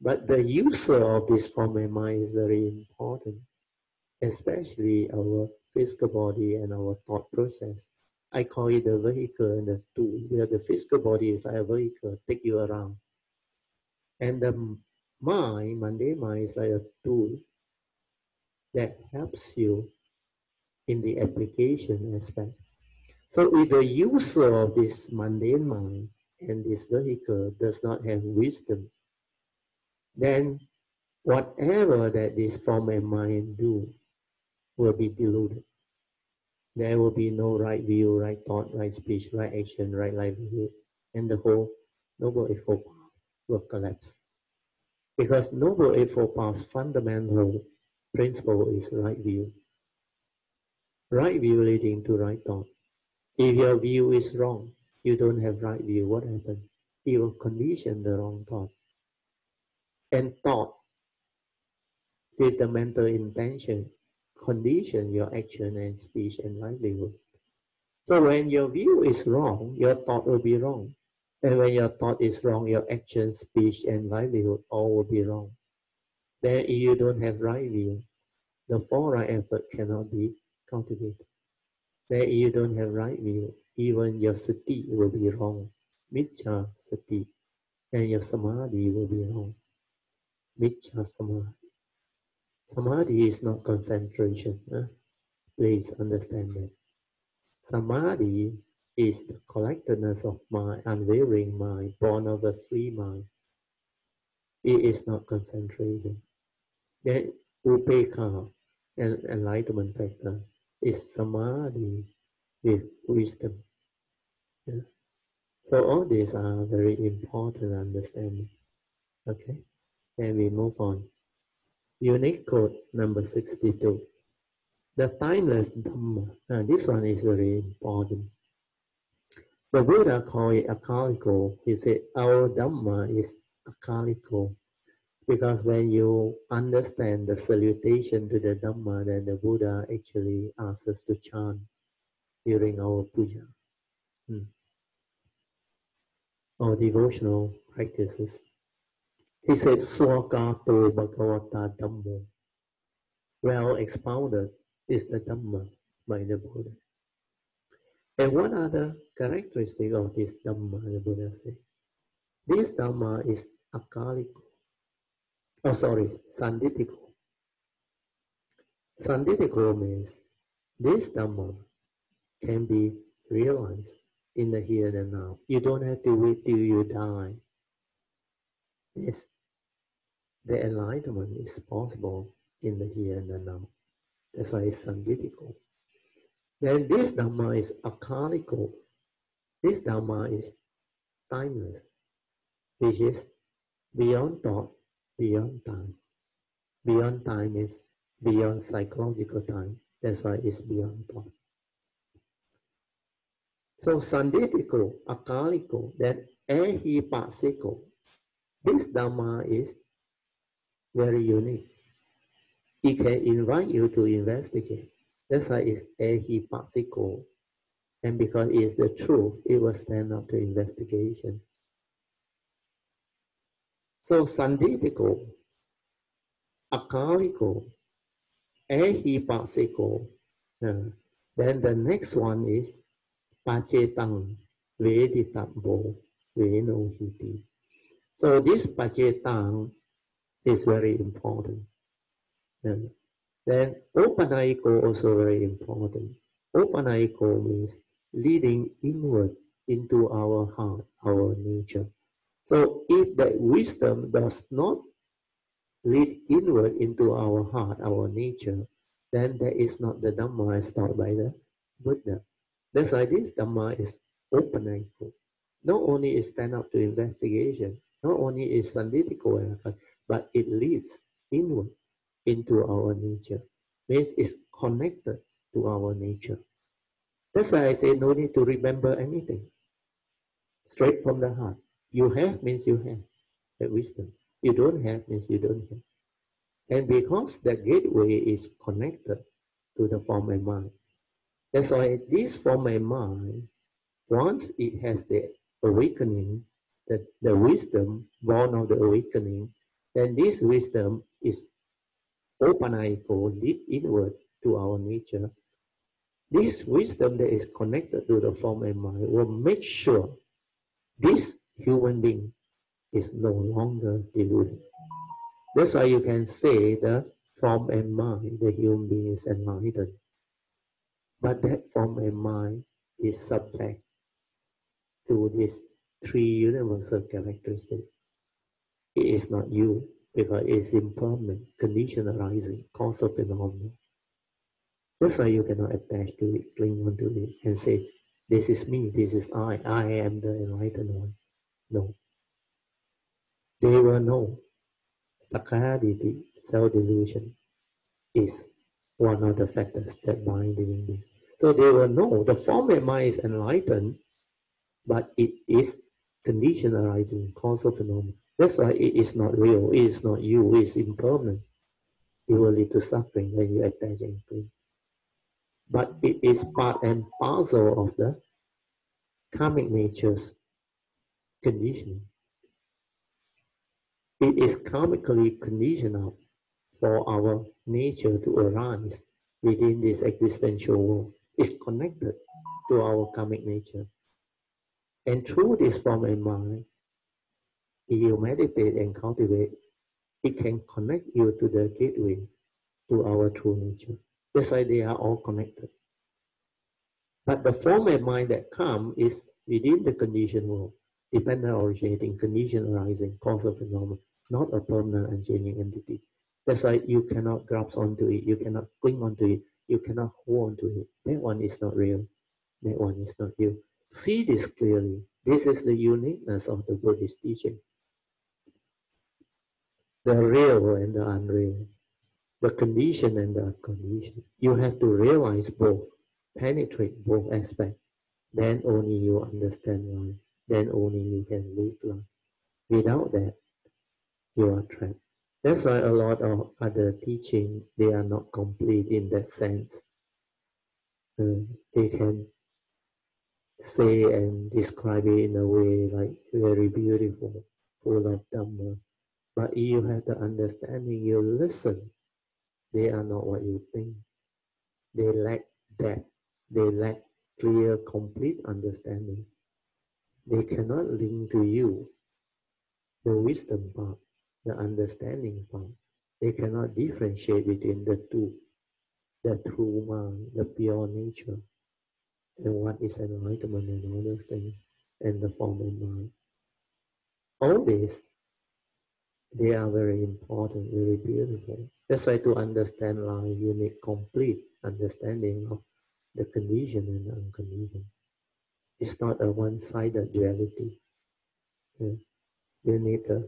But the user of this form and mind is very important, especially our physical body and our thought process. I call it the vehicle and the tool, where the physical body is like a vehicle, take you around. And the mind, mundane mind, is like a tool that helps you in the application aspect. So if the user of this mundane mind and this vehicle does not have wisdom, then whatever that this form and mind do will be deluded. There will be no right view, right thought, right speech, right action, right livelihood, and the whole Noble effort will collapse. Because Noble Eightfold Path's fundamental principle is right view. Right view leading to right thought. If your view is wrong, you don't have right view, what happens? You will condition the wrong thought. And thought with the mental intention condition your action and speech and livelihood. So when your view is wrong, your thought will be wrong. And when your thought is wrong, your action, speech, and livelihood all will be wrong. Then if you don't have right view, the four right effort cannot be cultivated. Then if you don't have right view, even your sati will be wrong. Miccha sati. And your samadhi will be wrong. Miccha samadhi. Samadhi is not concentration. Please understand that. Samadhi is the collectedness of mind, unwavering mind, born of a free mind. It is not concentration. Then upekkha, and enlightenment factor, is samadhi with wisdom. Yeah? So all these are very important understanding. Okay, then we move on. Unique quote number 62. The timeless Dhamma. Uh, this one is very important. The Buddha called it akaliko. He said our Dhamma is akaliko. Because when you understand the salutation to the Dhamma, then the Buddha actually asks us to chant during our puja. Hmm. Our devotional practices. He said, Swagato Bhagavata Dhammo. Well expounded is the Dhamma by the Buddha. And one other characteristic of this Dhamma, the Buddha said? This Dhamma is akaliko. Oh, sorry, sanditiko. Sanditiko means this Dhamma can be realized in the here and now. You don't have to wait till you die. Yes, the enlightenment is possible in the here and the now. That's why it's sanditical. Then this Dhamma is akaliko. This Dhamma is timeless, which is beyond thought, beyond time. Beyond time is beyond psychological time. That's why it's beyond thought. So Sanditiko, Akaliko, that Ehipasiko, this Dhamma is very unique. It can invite you to investigate. That's why it's Ehipasiko. And because it's the truth, it will stand up to investigation. So Sanditiko, Akaliko, Ehipasiko. Uh, then the next one is Pacetang Veditabbo Venohiti. So this Pacetang is very important. And then Opanayiko also very important. Opanayiko means leading inward into our heart, our nature. So if that wisdom does not lead inward into our heart, our nature, then that is not the Dhamma as taught by the Buddha. That's why this Dhamma is open Not only is stand up to investigation, not only is Sanditiko, but it leads inward into our nature. Means it's connected to our nature. That's why I say no need to remember anything. Straight from the heart. You have means you have that wisdom. You don't have means you don't have. And because the gateway is connected to the form and mind, that's why this form and mind, once it has the awakening, the, the wisdom born of the awakening, then this wisdom is opanayiko, lead inward to our nature. This wisdom that is connected to the form and mind will make sure this human being is no longer deluded. That's why you can say the form and mind, the human being is enlightened. But that form and mind is subject to these three universal characteristics. It is not you because it is impermanent, condition arising, cause of phenomenon. That's why you cannot attach to it, cling on to it, and say, This is me, this is I, I am the enlightened one. No. They will know Sakkayaditthi, self-delusion, is one of the factors that bind living being. So they will know the form mind is enlightened, but it is condition arising, causal phenomenon. That's why it is not real, it is not you, it is impermanent. It will lead to suffering when you attach and cling. But it is part and parcel of the karmic nature's conditioning. It is karmically conditional for our nature to arise within this existential world. It's connected to our karmic nature. And through this form and mind, you meditate and cultivate, it can connect you to the gateway to our true nature. That's why they are all connected. But the form and mind that come is within the conditioned world, dependent originating, condition arising, cause causal phenomenon not a permanent and changing entity. That's why you cannot grasp onto it, you cannot cling onto it, you cannot hold onto it. That one is not real. That one is not you. See this clearly. This is the uniqueness of the Buddhist teaching. The real and the unreal, the condition and the unconditioned. You have to realize both, penetrate both aspects. Then only you understand life. Then only you can live life. Without that, you are trapped. That's why a lot of other teaching, they are not complete in that sense. Uh, they can say and describe it in a way like very beautiful, full of Dhamma. But you have the understanding, you listen, they are not what you think. They lack that. They lack clear, complete understanding. They cannot link to you the wisdom part the understanding part. They cannot differentiate between the two, the true mind, the pure nature, and what is enlightenment and all those things, and the form of mind. All this, they are very important, very beautiful. That's why to understand life, you need complete understanding of the condition and the unconditioned. It's not a one-sided duality. You need a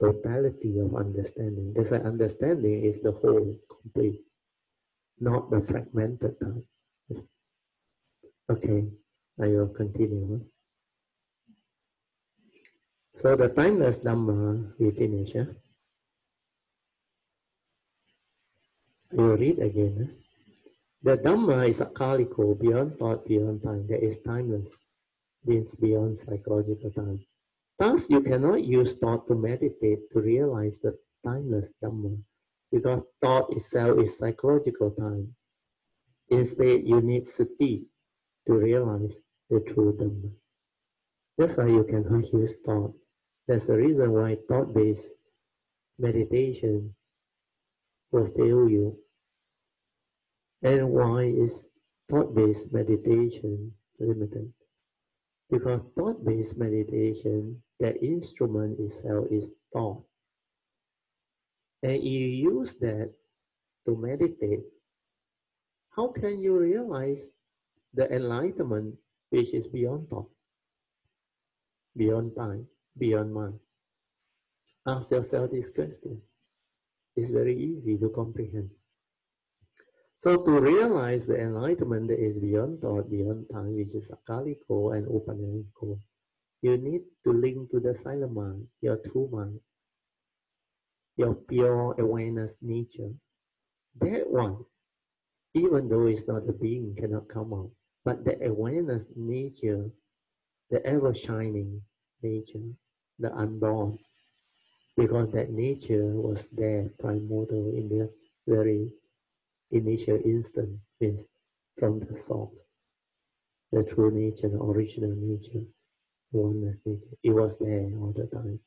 totality of understanding. That's why understanding is the whole, complete, not the fragmented time. Okay, I will continue. So the timeless Dhamma, we finish. Huh? I will read again. Huh? The Dhamma is akaliko, beyond thought, beyond time. That is timeless, means beyond psychological time. Thus, you cannot use thought to meditate to realize the timeless Dhamma, because thought itself is psychological time. Instead, you need sati to realize the true Dhamma. That's why you cannot use thought that's the reason why thought-based meditation will fail you. And why is thought-based meditation limited? Because thought-based meditation, the instrument itself is thought. And you use that to meditate. How can you realize the enlightenment which is beyond thought, beyond time? Beyond mind. Ask yourself this question. It's very easy to comprehend. So to realize the enlightenment that is beyond thought, beyond time, which is Akaliko and Upanayiko, you need to link to the silent mind, your true mind, your pure awareness nature. That one, even though it's not a being, cannot come out. But the awareness nature, the ever shining nature, the unborn, because that nature was there primordial in the very initial instant, means from the source, the true nature, the original nature, oneness nature. It was there all the time.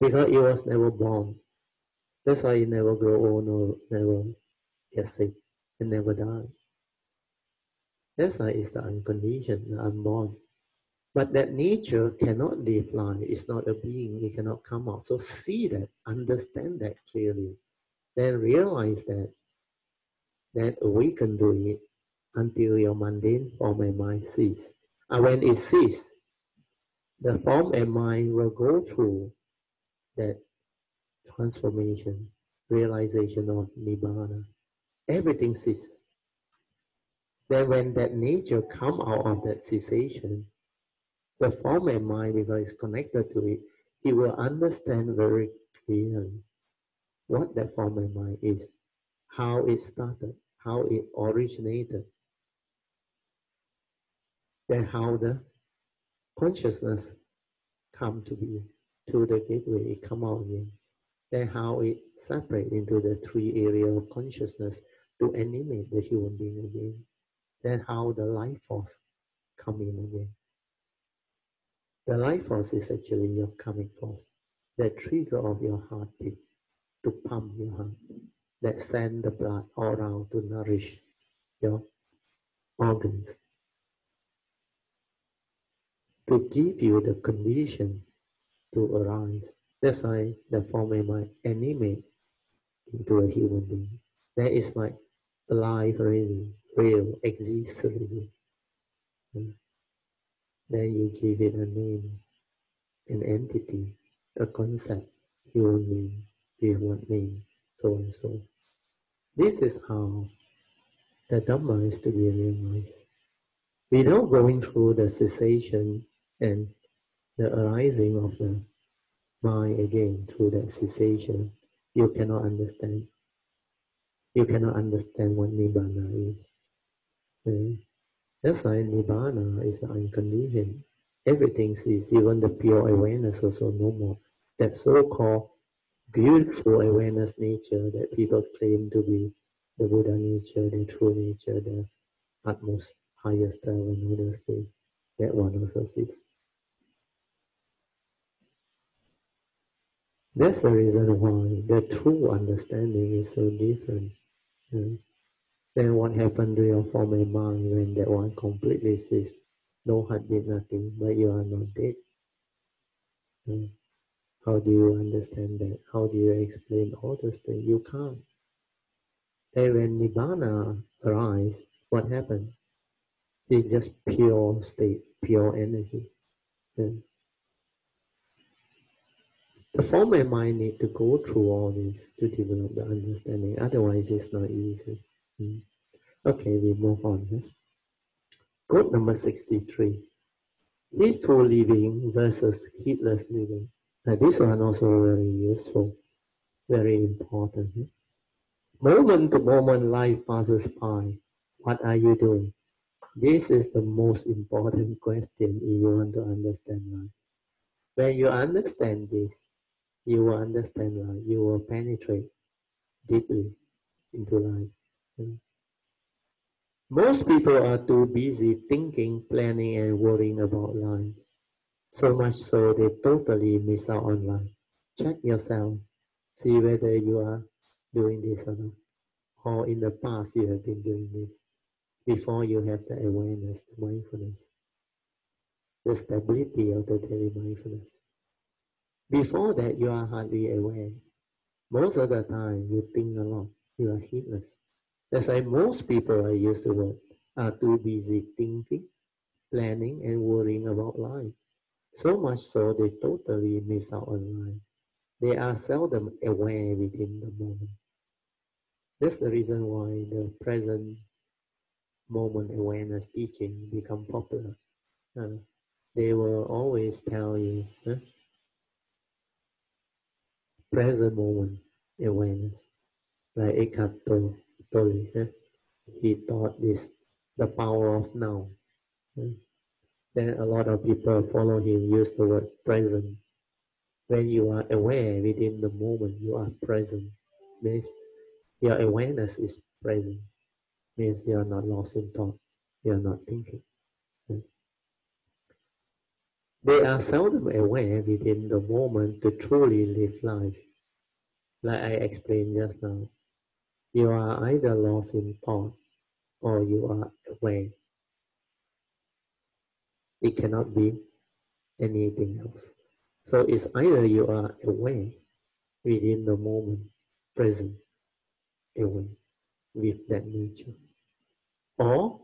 Because it was never born. That's why it never grow old or never get sick and never die. That's why it's the unconditioned, the unborn. But that nature cannot live life. It's not a being. It cannot come out. So see that, understand that clearly. Then realize that, that awaken to it until your mundane form and mind cease. And when it cease, the form and mind will go through that transformation, realization of Nibbana. Everything ceases. Then when that nature come out of that cessation, the form and mind, because it's connected to it, he will understand very clearly what that form and mind is, how it started, how it originated, then how the consciousness come to be to the gateway, it come out again. Then how it separate into the three area of consciousness to animate the human being again. Then how the life force come in again. The life force is actually your coming force, the trigger of your heartbeat to pump your heart, that send the blood all around to nourish your organs, to give you the condition to arise. That's why the form might animate into a human being. That is like alive, really, real, exists really. Hmm. Then you give it a name, an entity, a concept, human name, one name, so and so. This is how the Dhamma is to be realized. Without going through the cessation and the arising of the mind again through that cessation, you cannot understand. You cannot understand what Nibbana is. Okay? That's why Nibbana is unconditioned. Everything is even the pure awareness also no more. That so-called beautiful awareness nature that people claim to be the Buddha nature, the true nature, the utmost higher self and all those things. That one also exists. That's the reason why the true understanding is so different. Then what happened to your former mind when that one completely ceased? No heartbeat, nothing, but you are not dead. Hmm. How do you understand that? How do you explain all those things? You can't. And when Nibbana arises, what happens? It's just pure state, pure energy. Hmm. The former mind need to go through all this to develop the understanding. Otherwise, it's not easy. Mm. Okay, we move on. Quote number 63. Heedful living versus heedless living. Now, this one also very useful, very important. Moment to moment life passes by. What are you doing? This is the most important question if you want to understand life. When you understand this, you will understand life. You will penetrate deeply into life. Mm. Most people are too busy thinking, planning, and worrying about life. So much so they totally miss out on life. Check yourself, see whether you are doing this or not. Or in the past you have been doing this before you have the awareness, the mindfulness, the stability of the daily mindfulness. Before that, you are hardly aware. Most of the time, you think a lot. You are heedless. That's why most people I use the word are too busy thinking, planning, and worrying about life. So much so they totally miss out on life. They are seldom aware within the moment. That's the reason why the present moment awareness teaching become popular. Uh, they will always tell you huh? present moment awareness, like Eckhart Tolle story. Eh? He taught this, the power of now. Eh? Then a lot of people follow him use the word present. When you are aware within the moment, you are present. Means your awareness is present. Means you are not lost in thought. You are not thinking. Eh? They are seldom aware within the moment to truly live life. Like I explained just now, you are either lost in thought or you are aware. It cannot be anything else. So it's either you are aware within the moment, present, aware with that nature, or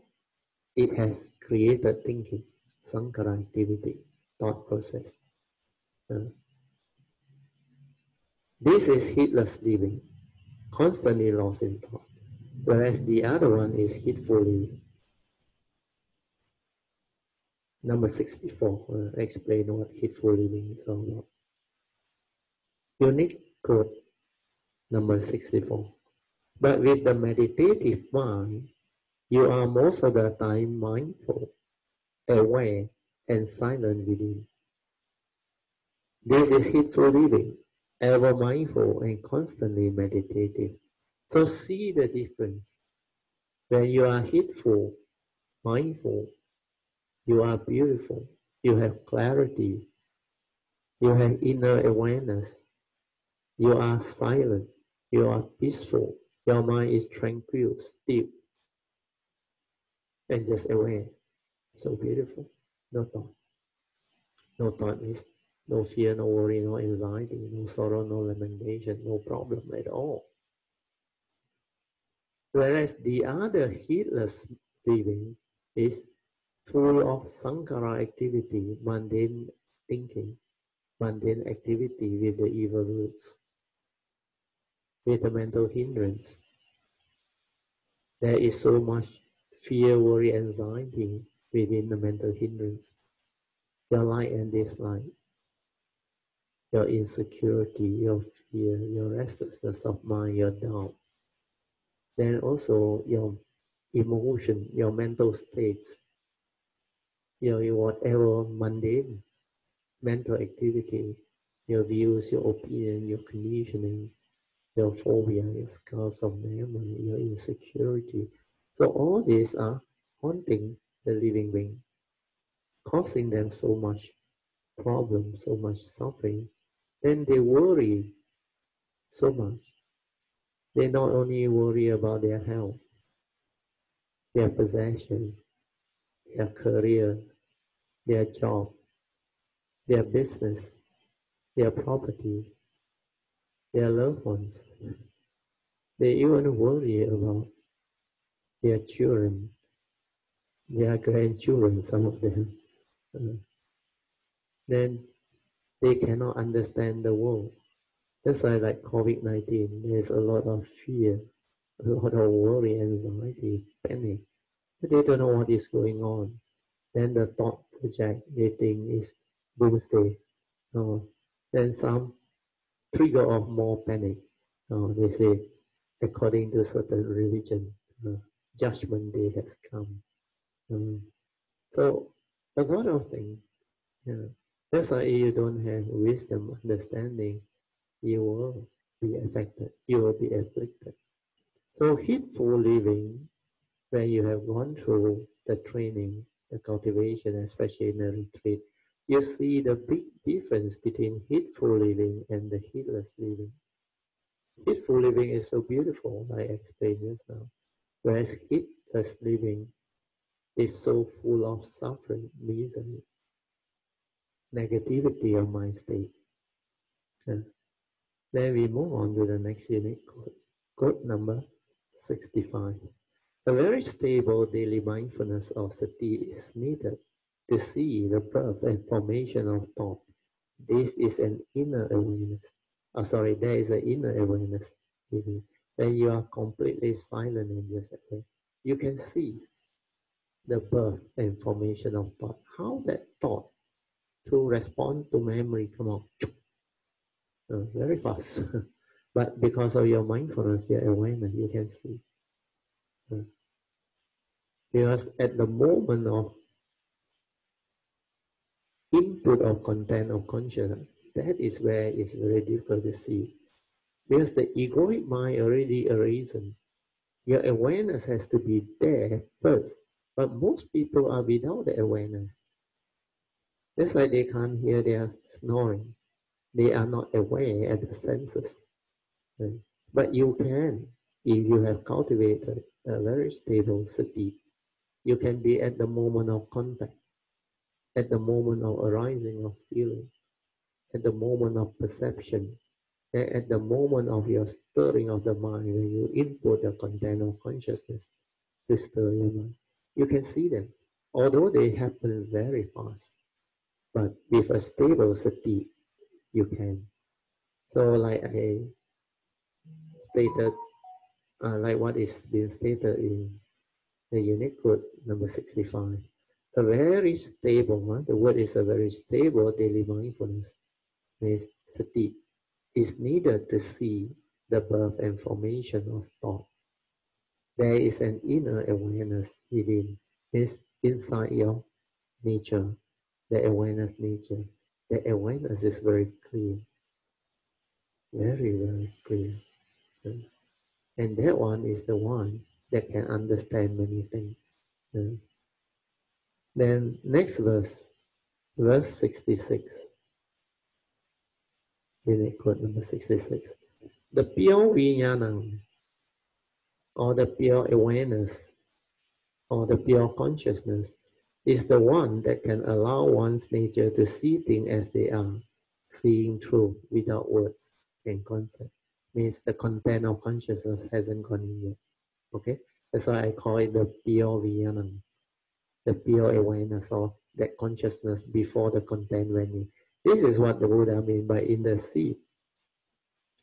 it has created thinking, sankhara activity, thought process. Uh, this is heedless living constantly lost in thought, whereas the other one is heedfully. Number 64, uh, explain what heedful living is all about. Unique quote number 64. But with the meditative mind, you are most of the time mindful, aware, and silent within. This is heedful living ever mindful and constantly meditative. So see the difference. When you are heedful, mindful, you are beautiful, you have clarity, you have inner awareness, you are silent, you are peaceful, your mind is tranquil, still, and just aware. So beautiful, no thought. No thought is no fear, no worry, no anxiety, no sorrow, no lamentation, no problem at all. Whereas the other heedless living is full of sankhara activity, mundane thinking, mundane activity with the evil roots, with the mental hindrance. There is so much fear, worry, anxiety within the mental hindrance, your like and dislike your insecurity, your fear, your restlessness of mind, your doubt. Then also your emotion, your mental states, your, whatever mundane mental activity, your views, your opinion, your conditioning, your phobia, your scars of memory, your insecurity. So all these are haunting the living being, causing them so much problem, so much suffering, then they worry so much. They not only worry about their health, their possession, their career, their job, their business, their property, their loved ones. They even worry about their children, their grandchildren, some of them. Uh, then they cannot understand the world. That's why, like COVID 19, there's a lot of fear, a lot of worry, anxiety, panic. But they don't know what is going on. Then the thought project they think is doomsday. Uh, then some trigger of more panic. Uh, they say, according to certain religion, uh, judgment day has come. Um, so a lot of things. Yeah. That's why if you don't have wisdom, understanding, you will be affected, you will be afflicted. So heedful living, when you have gone through the training, the cultivation, especially in a retreat, you see the big difference between heedful living and the heedless living. Heedful living is so beautiful, I explained just now, whereas heedless living is so full of suffering, misery, negativity of mind state. Yeah. Then we move on to the next unique quote, quote number 65. A very stable daily mindfulness of sati is needed to see the birth and formation of thought. This is an inner awareness. Oh, sorry, there is an inner awareness. When you are completely silent and just aware, you can see the birth and formation of thought. How that thought to respond to memory come out uh, very fast. but because of your mindfulness, your awareness, you can see. Uh, because at the moment of input of content of consciousness, that is where it's very difficult to see. Because the egoic mind already arisen. Your awareness has to be there first but most people are without the awareness. That's why they can't hear their snoring. They are not aware at the senses. Right? But you can, if you have cultivated a very stable sati, you can be at the moment of contact, at the moment of arising of feeling, at the moment of perception, at the moment of your stirring of the mind, when you input the content of consciousness to stir your mind you can see them, although they happen very fast. But with a stable sati, you can. So like I stated, uh, like what is being stated in the unique quote number 65, a very stable, huh? the word is a very stable daily mindfulness, means sati, is needed to see the birth and formation of thought there is an inner awareness within. It's inside your nature, the awareness nature. The awareness is very clear. Very, very clear. And that one is the one that can understand many things. Then next verse, verse 66. Unique quote number 66. The pure vijnanam or the pure awareness or the pure consciousness is the one that can allow one's nature to see things as they are, seeing through without words and concept. Means the content of consciousness hasn't gone in yet. Okay? That's why I call it the pure vijnanam, the pure awareness or that consciousness before the content went in. This is what the Buddha mean by in the seed.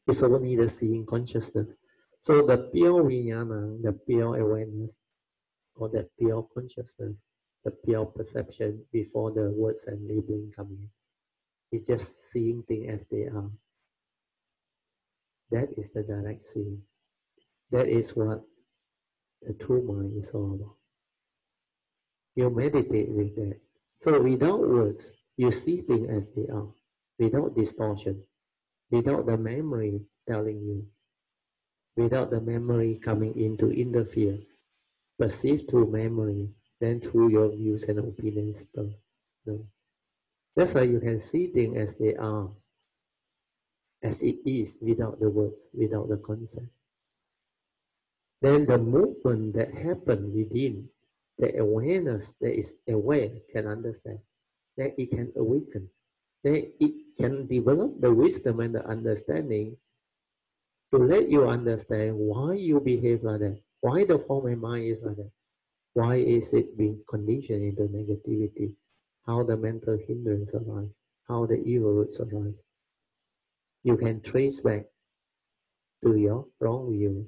It's only the seeing consciousness. So the pure vijnana, the pure awareness, or the pure consciousness, the pure perception before the words and labeling come in, is just seeing things as they are. That is the direct seeing. That is what the true mind is all about. You meditate with that. So without words, you see things as they are, without distortion, without the memory telling you without the memory coming in to interfere. Perceive through memory, then through your views and opinions. That's why you can see things as they are, as it is, without the words, without the concept. Then the movement that happens within, the awareness that is aware can understand, that it can awaken, that it can develop the wisdom and the understanding to let you understand why you behave like that, why the form and mind is like that, why is it being conditioned into negativity, how the mental hindrance arises, how the evil roots arise. You can trace back to your wrong view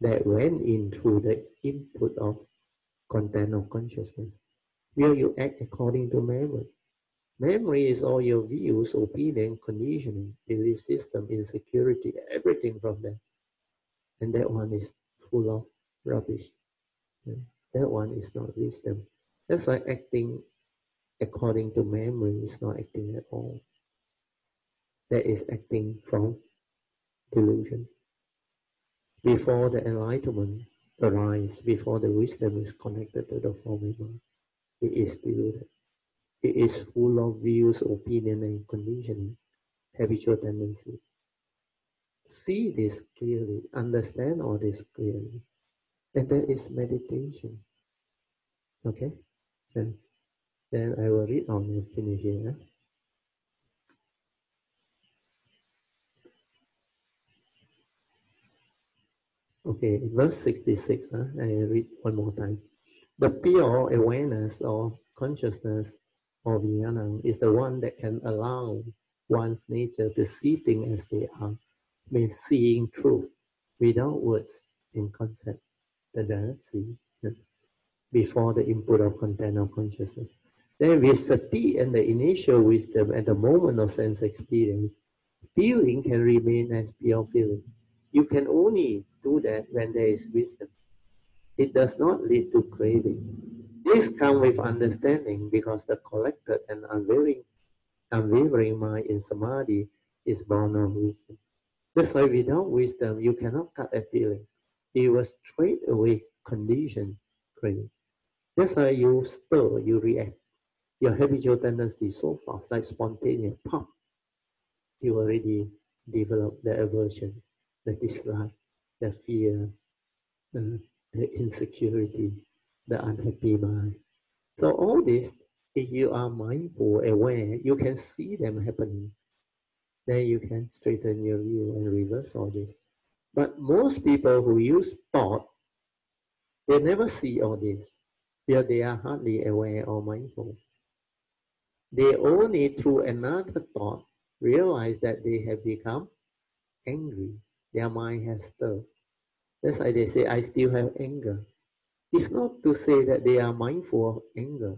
that went in through the input of content of consciousness, Will you act according to memory. Memory is all your views, opinion, conditioning, belief system, insecurity, everything from that. And that one is full of rubbish. That one is not wisdom. That's why acting according to memory is not acting at all. That is acting from delusion. Before the enlightenment arises, before the wisdom is connected to the formula, it is deluded. It is full of views, opinion, and conditioning, habitual tendency. See this clearly, understand all this clearly. And that is meditation. Okay? Then, then I will read on and finish here. Okay, verse 66, huh? I read one more time. The pure awareness or consciousness of Vijnana is the one that can allow one's nature to see things as they are, means seeing truth without words in concept, the direct before the input of content of consciousness. Then with sati and the initial wisdom at the moment of sense experience, feeling can remain as pure feeling. You can only do that when there is wisdom. It does not lead to craving. This comes with understanding because the collected and unwavering, unwavering mind in samadhi is born of wisdom. That's why without wisdom, you cannot cut a feeling. It will straight away condition craving. That's why you stir, you react. Your habitual tendency so fast, like spontaneous pop. You already develop the aversion, the dislike, the fear, the, the insecurity, the unhappy mind. So all this, if you are mindful, aware, you can see them happening. Then you can straighten your view and reverse all this. But most people who use thought, they never see all this because they are hardly aware or mindful. They only through another thought realize that they have become angry. Their mind has stirred. That's why they say, I still have anger. It's not to say that they are mindful of anger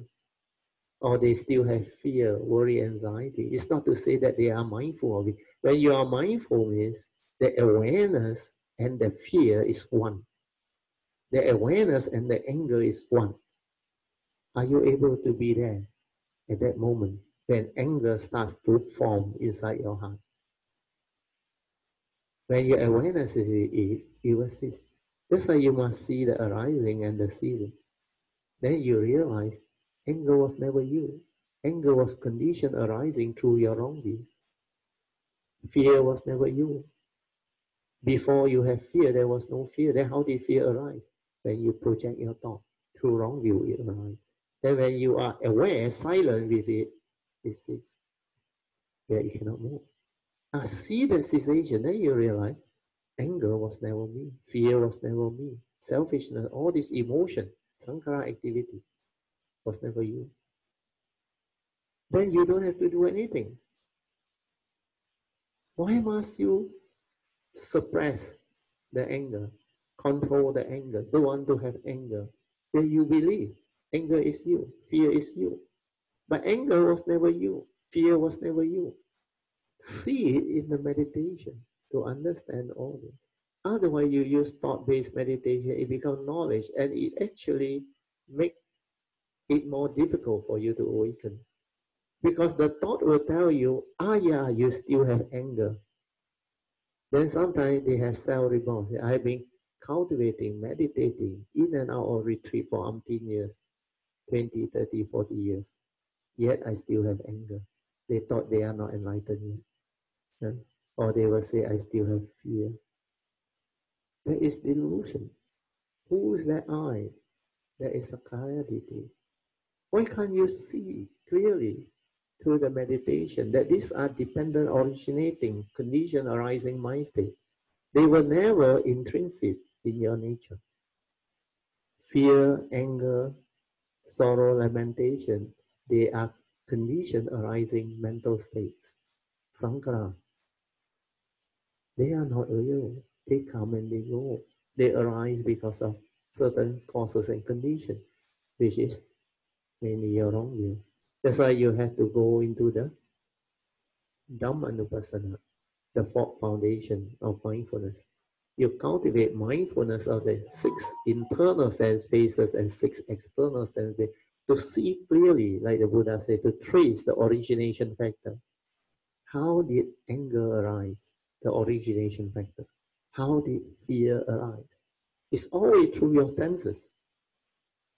or they still have fear, worry, anxiety. It's not to say that they are mindful of it. When you are mindful means the awareness and the fear is one. The awareness and the anger is one. Are you able to be there at that moment when anger starts to form inside your heart? When your awareness is it, it will. That's why you must see the arising and the ceasing. Then you realize anger was never you. Anger was condition arising through your wrong view. Fear was never you. Before you have fear, there was no fear. Then how did fear arise? When you project your thought through wrong view, it arises. Then when you are aware, silent with it, it ceases. Where you cannot move. Ah, see the cessation, then you realize anger was never me, fear was never me, selfishness, all this emotion, sankhara activity was never you. Then you don't have to do anything. Why must you suppress the anger, control the anger, don't want to have anger? Then you believe anger is you, fear is you. But anger was never you, fear was never you. See it in the meditation to understand all this. Otherwise, you use thought-based meditation, it becomes knowledge, and it actually makes it more difficult for you to awaken. Because the thought will tell you, ah yeah, you still have anger. Then sometimes they have self-remorse. I've been cultivating, meditating in and out of retreat for umpteen years, 20, 30, 40 years. Yet I still have anger. They thought they are not enlightened yet. Or they will say, I still have fear. That is delusion. Who is that I? That is a clarity. Why can't you see clearly through the meditation that these are dependent originating condition arising mind state? They were never intrinsic in your nature. Fear, anger, sorrow, lamentation, they are condition arising mental states, sankhara. They are not real. They come and they go. They arise because of certain causes and conditions, which is mainly your wrong view. That's why you have to go into the Dhammanupassana, the fourth foundation of mindfulness. You cultivate mindfulness of the six internal sense bases and six external sense bases to see clearly, like the Buddha said, to trace the origination factor. How did anger arise? The origination factor. How did fear arise? It's always through your senses.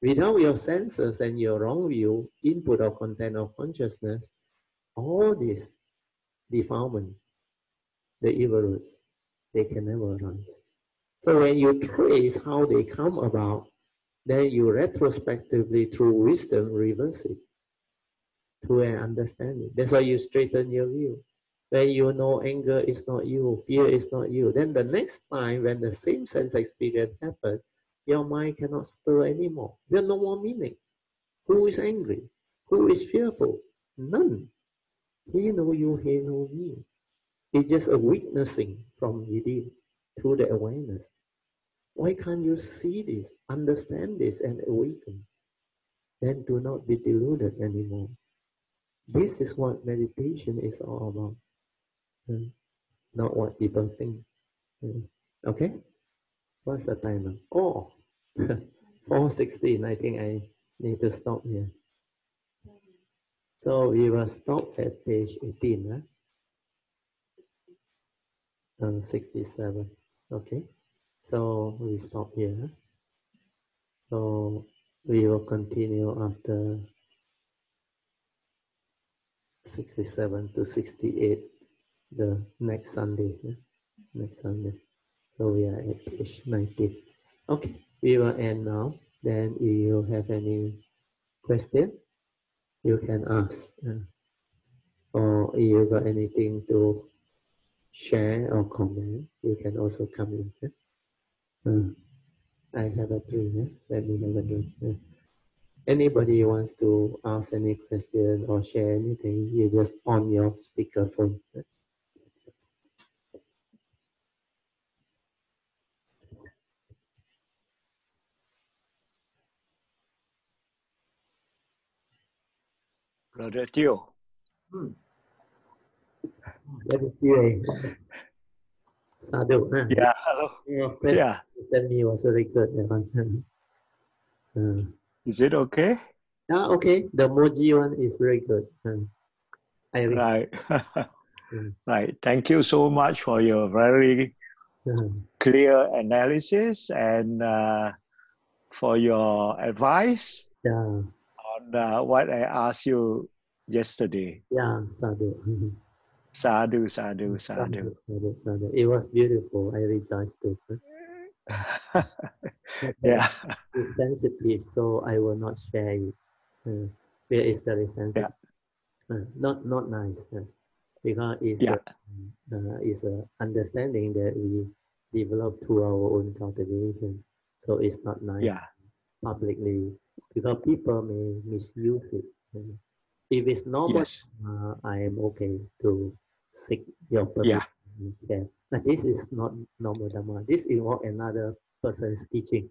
Without your senses and your wrong view, input or content of consciousness, all this defilement, the evil roots, they can never arise. So when you trace how they come about, then you retrospectively, through wisdom, reverse it to an understanding. That's why you straighten your view. When you know anger is not you, fear is not you, then the next time when the same sense experience happens, your mind cannot stir anymore. There's no more meaning. Who is angry? Who is fearful? None. He know you, he know me. It's just a witnessing from within through the awareness. Why can't you see this, understand this, and awaken? Then do not be deluded anymore. This is what meditation is all about. Hmm. Not what people think. Hmm. Okay? What's the timer? Oh, 416. I think I need to stop here. So we will stop at page 18, huh? Uh, 67. Okay. So we stop here. So we will continue after 67 to 68 the next Sunday. Yeah? Next Sunday. So we are at page 19. Okay, we will end now. Then if you have any question, you can ask. Uh, or if you got anything to share or comment, you can also come in. Uh, I have a. Yeah? Let me have a? Anybody wants to ask any question or share anything, you just on your speakerphone. Yeah? Brother Teoh. Hmm. You. Sadhu. Huh? Yeah, hello. Yeah. me was very good. That one. Uh, Is it okay? yeah, okay. The Moji one is very good. Uh, I. Right. Mm. right. Thank you so much for your very Uh, clear analysis and uh, for your advice yeah, on uh, what I asked you yesterday. yeah, Sadhu. Mhm. Sadhu, sadhu, sadhu. Sadhu, sadhu. It was beautiful. I rejoiced too. huh? Yeah. It's sensitive, so I will not share it. Uh, it is very sensitive. Uh, not not nice. uh, because it's Yeah. a, uh, it's a understanding that we develop through our own cultivation. So it's not nice Yeah. publicly because people may misuse it. If it's normal, Yes. uh, I am okay to seek your permission. Yeah. But this is not normal Dhamma. This involves another person's teaching.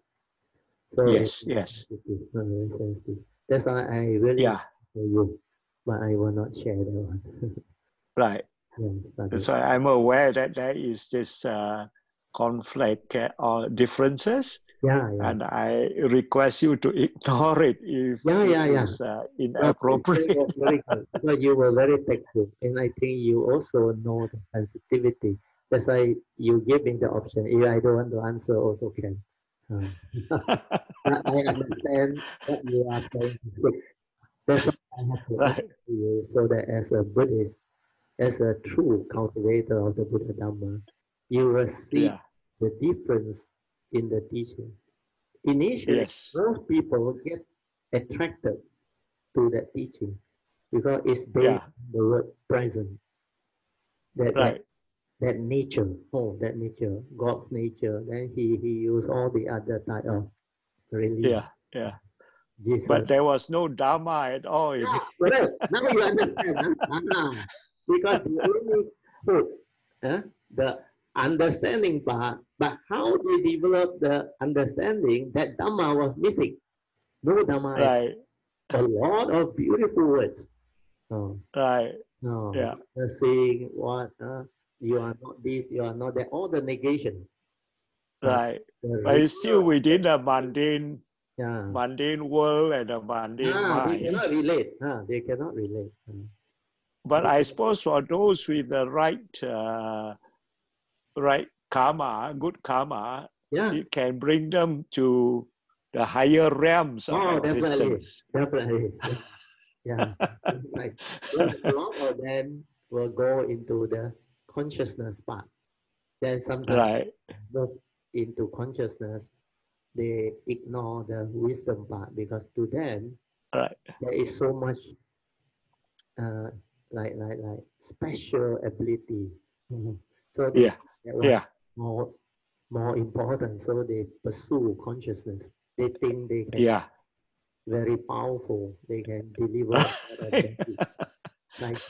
So Yes, yes. uh, very sensitive. That's why I really Yeah. for you, but I will not share that one. Right. yeah, Sadhu. That's why I'm aware that there is this uh, conflict uh, or differences, yeah, yeah. and I request you to ignore it if Yeah, it yeah, yeah. is, uh, But inappropriate. very good. You were very tactful, and I think you also know the sensitivity. That's why you give me the option. If I don't want to answer, also can. Uh, I understand what you are trying to say. That's why I have to Right. you, so that as a Buddhist, as a true cultivator of the Buddha Dhamma, you will see yeah. the difference in the teaching. Initially, Yes. most people get attracted to that teaching because it's based Yeah. the word present. That, that Right. that nature, oh, that nature, God's nature. Then he he used all the other type of religion. Yeah. Yeah. Jesus. But there was no Dharma at all. Yeah, correct. Now you understand. huh? Because you only put uh, the understanding part, but how they develop the understanding that Dhamma was missing. No Dhamma. Right, A lot of beautiful words. Oh, right, no. yeah, saying what uh, you are not this, you are not that. All the negation. right. But it's still within the mundane, yeah. mundane world and the mundane Ah, they mind. cannot relate. Ah, they cannot relate. But I suppose for those with the right, uh, right karma, good karma, Yeah, it can bring them to the higher realms of Oh, definitely. existence. definitely. Yeah, right. Well, a lot of them will go into the consciousness part. Then sometimes Right, into consciousness, they ignore the wisdom part because to them right, there is so much uh, like like like special ability. So yeah, yeah, more more important. So they pursue consciousness. They think they can yeah, very powerful. They can deliver like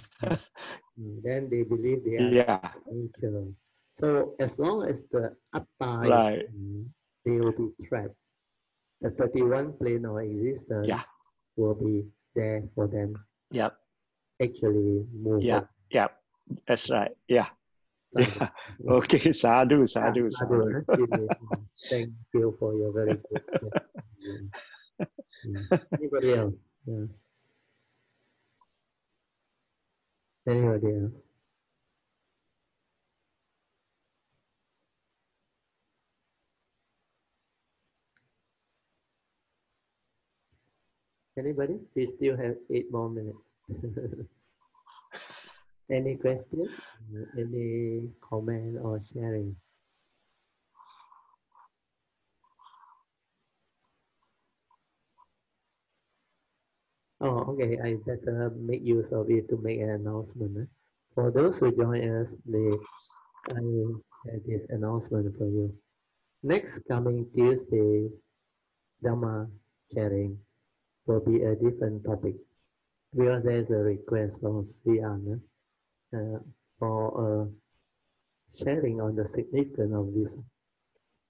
mm, then they believe they are yeah, nature. So as long as the is Right. mm, they will be trapped. The 31 plane of existence Yeah. will be there for them yeah, actually move yeah, up. yeah. That's right. Yeah, yeah. Okay, sadhu, sadhu, sadhu. sadhu, huh? Jimmy, Thank you for your very good. yeah. Anybody else? Yeah. Anybody else? Anybody? We still have eight more minutes. Any question? Any comment or sharing? Oh, okay. I better make use of it to make an announcement. For those who join us, the I have this announcement for you. Next coming Tuesday, Dharma sharing will be a different topic. Because there's a request from Sri Anna uh, for uh, sharing on the significance of this.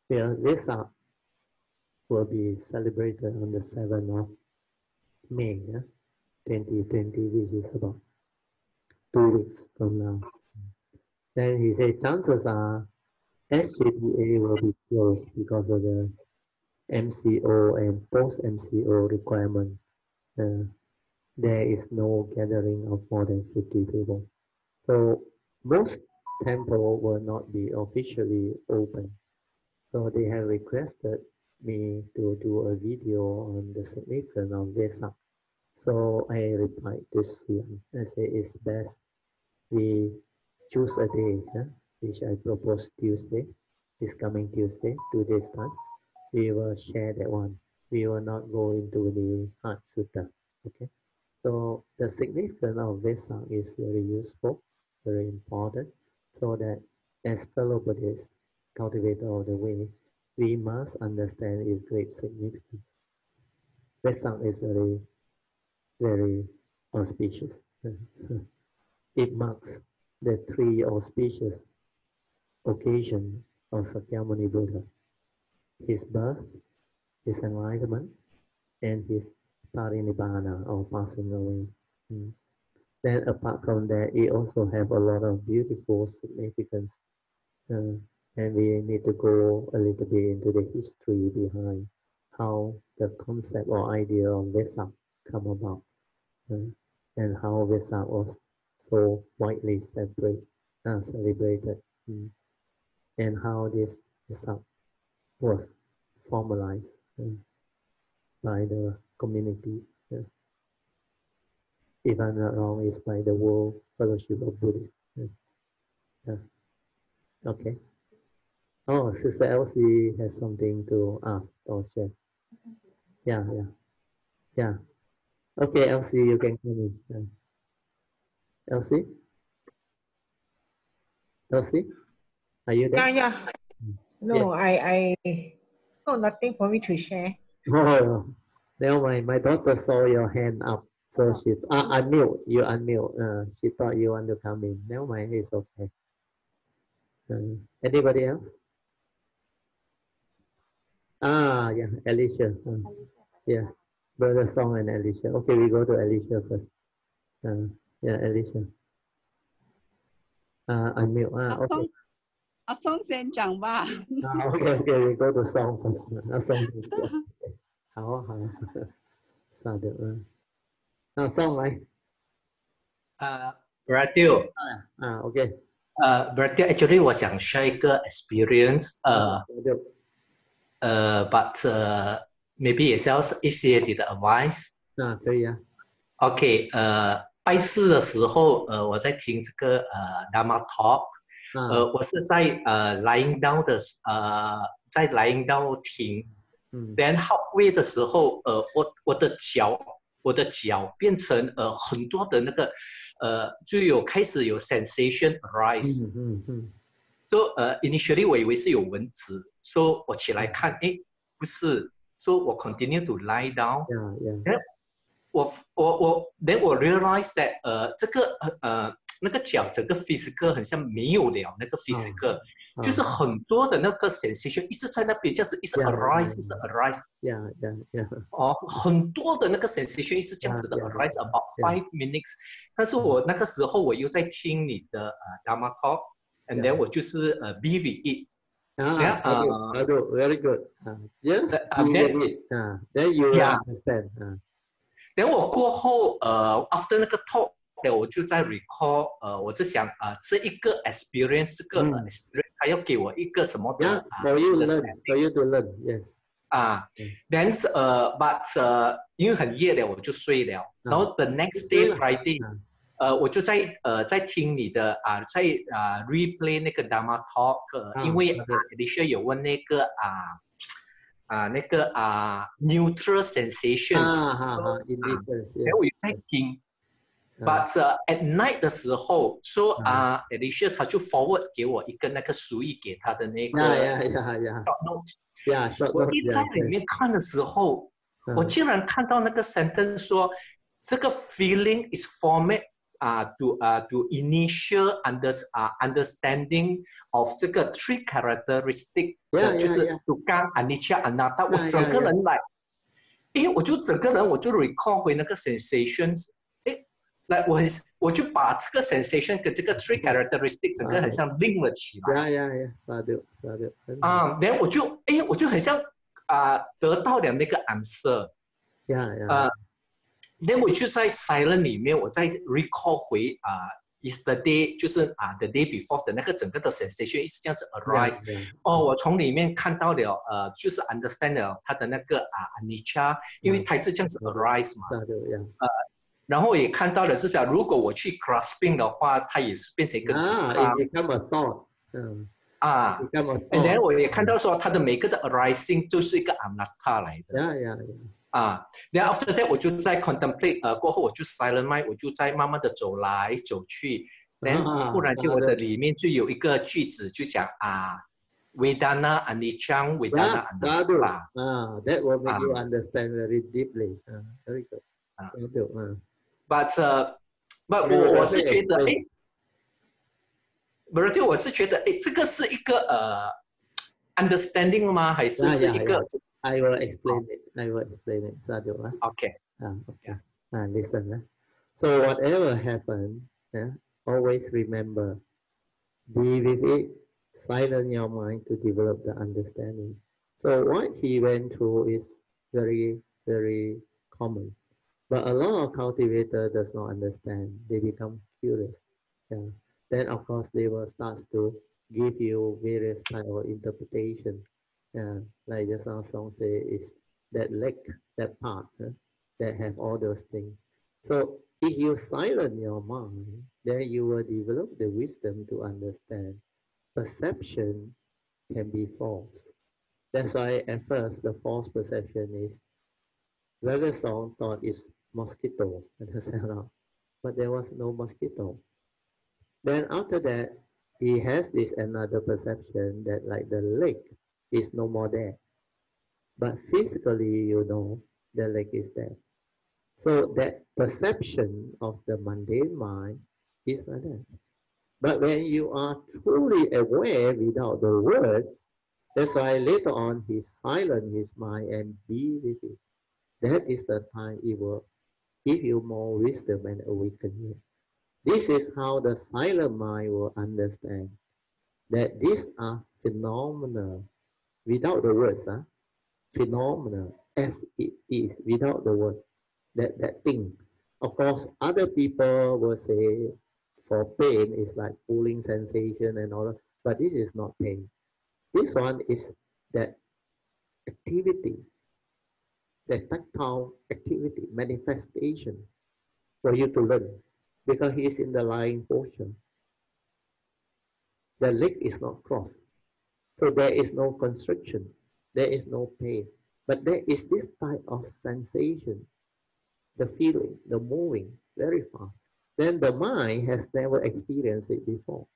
Well, this uh, will be celebrated on the 7th of May yeah, 2020, which is about two weeks from now. Then he said chances are SJPA will be closed because of the MCO and post MCO requirement. Uh, there is no gathering of more than 50 people. So most temple will not be officially open. So they have requested me to do a video on the significance of Vesak. So I replied to Sian and say it's best we choose a day, huh, which I propose Tuesday, this coming Tuesday, two days time. We will share that one. We will not go into the Heart Sutta. Okay. So the significance of Vesak uh, is very useful, very important, so that as fellow Buddhists, cultivator of the way, we must understand its great significance. Vesak is very, very auspicious. it marks the three auspicious occasions of Sakyamuni Buddha. His birth, his enlightenment, and his parinibbana or passing away. Mm. Then apart from that, it also have a lot of beautiful significance. Uh, and we need to go a little bit into the history behind how the concept or idea of Vesak come about uh, and how Vesak was so widely separate, uh, celebrated mm, and how this Vesak was formalized uh, by the community. If I'm not wrong, it's by the World Fellowship of Buddhists. uh. Yeah. Okay. Oh, Sister Elsie has something to ask or share. Yeah, yeah, yeah. Okay, Elsie, you can come in. Yeah. Elsie? Elsie? Are you there? yeah. No, I, I, no, nothing for me to share. Oh, Never mind. My daughter saw your hand up, so she, uh, unmute, you unmute. Uh, she thought you want to come in. Never mind, it's okay. Uh, anybody else? Ah, yeah, Alicia. Uh, yes, Brother Song and Alicia. Okay, we go to Alicia first. Uh, yeah, Alicia. Uh, unmute. Ah, okay. Song Sen Chang Ba. Ah, okay, okay, we go to Song first. Song Sen Chang. How, 那 Song 来。呃 b r a d i o 啊，OK。呃 b r a d i o actually 我想 share 一个 experience，呃就呃，but 呃 maybe 也是要一些你的 advice。啊，可以啊。OK，呃，拜四的时候，呃，我在听这个呃 Dharma Talk，啊，呃，我是在呃 lying down 的呃在 lying down 听嗯，，then halfway 的时候，呃，我我的脚我的脚变成呃很多的那个呃就有开始有 sensation arise，嗯嗯嗯，so 呃 initially 我以为是有蚊子，so 我起来看，诶，不是，so 我 continue to lie down。呀呀，我我我，then 我 realize that 呃这个呃呃那个脚整个 physical 很像没有了那个 physical，、就是很多的那个 sensation 一直在那边这样子一直 arise，一直 arise，呀呀呀，哦，很多的那个 sensation 一直这样子的 Yeah, yeah, arise about five minutes，但是我那个时候我又在听你的呃 Dharma talk，and then 我就是呃 be with it，啊 Yeah,，good, good, very good. 嗯，yes, Uh, then- get it. 啊，then you Yeah. understand. 啊，等我过后，呃，after 那个 talk，呢，我就在 recall，呃，我就想啊、这一个 experience，这个、experience，他要给我一个什么的 Yeah, 啊 for you learn, understanding for you to learn. Yes. 啊嗯，then 呃，but 呃，因为很夜了，我就睡了。然后 the next 对 day 了 Friday，嗯呃，我就在呃在听你的啊，在啊 replay 那个 Dharma talk，呃啊因为对啊 Alicia 有问那个啊啊那个啊 neutral sensations. 然后我也在听。But、uh, at night 的时候，so 啊、uh, Alicia 他就 forward 给我一个那个熟意给他的那个 yeah, yeah, yeah, short note。Yeah, short note, 我一在里面看的时候，yeah, 我竟然看到那个 sentence 说，这个 feeling is formed 啊、uh, to 啊、uh, to initial under 啊、uh, understanding of 这个 three characteristic，就是 to 刚 anicca anatta，我整个人来，因为我就整个人我就 recall 回那个 sensations。诶，来我我就把这个 sensation 跟这个 three characteristic 整个很像 link 了起来。呀呀呀，sadu sadu. 啊，然后我就哎，我就很像啊、得到了那个 answer，呀呀啊，然后我就在 silent 里面，我在 recall 回啊、yesterday 就是啊、the day before 的那个整个的 sensation 一直这样子 arise，、哦，我从里面看到了呃，就是 understand 了他的那个啊 anicca，因为它是这样子 arise 嘛，sadu 呀。然后也看到了是讲如果我去 grasping 的话，它也是变成一个啊 thought. 嗯啊。然后我也看到说它的每个的 arising 就是一个 anatta 来的。呀呀呀。啊，然后 after that 我就在 contemplate，呃，过后我就 silent mind，我就在慢慢的走来走去，然后啊忽然间我好的的里面就有一个句子就讲啊，Vedana anicca Vedana Yeah, sadu. anatta，Ah, that will make you Ah. understand very deeply. Ah, very good. Ah. Sadu. Ah. but 呃，but 对我我是对觉得对哎，不是，我是觉得哎，这个是一个呃 understanding 吗？还是呀呀是一个呀 I will explain it. I will explain it. Sadu. Ah. OK？ Ah, okay. Ah, listen. ah. So whatever happens, yeah, always remember, be with it, silence your mind to develop the understanding. So what he went through is very, very common. But a lot of cultivator does not understand. They become curious. Yeah. Then of course they will start to give you various type of interpretation. Yeah. Like just now song say is that leg, that part. huh? that have all those things. So if you silence your mind, then you will develop the wisdom to understand perception can be false. That's why at first the false perception is Brother Song thought it's mosquito and said, but there was no mosquito. Then after that, he has this another perception that like the leg is no more there. But physically, you know, the leg is there. So that perception of the mundane mind is like that. But when you are truly aware without the words, that's why later on he silent his mind and be with it. That is the time it will give you more wisdom and awakening. This is how the silent mind will understand that these are phenomena without the words, huh? phenomena as it is without the word, that, that thing. Of course, other people will say for pain is like pulling sensation and all that, but this is not pain. This one is that activity, the tactile activity, manifestation for you to learn because he is in the lying portion. The leg is not crossed. So there is no constriction, there is no pain. But there is this type of sensation, the feeling, the moving very fast. Then the mind has never experienced it before.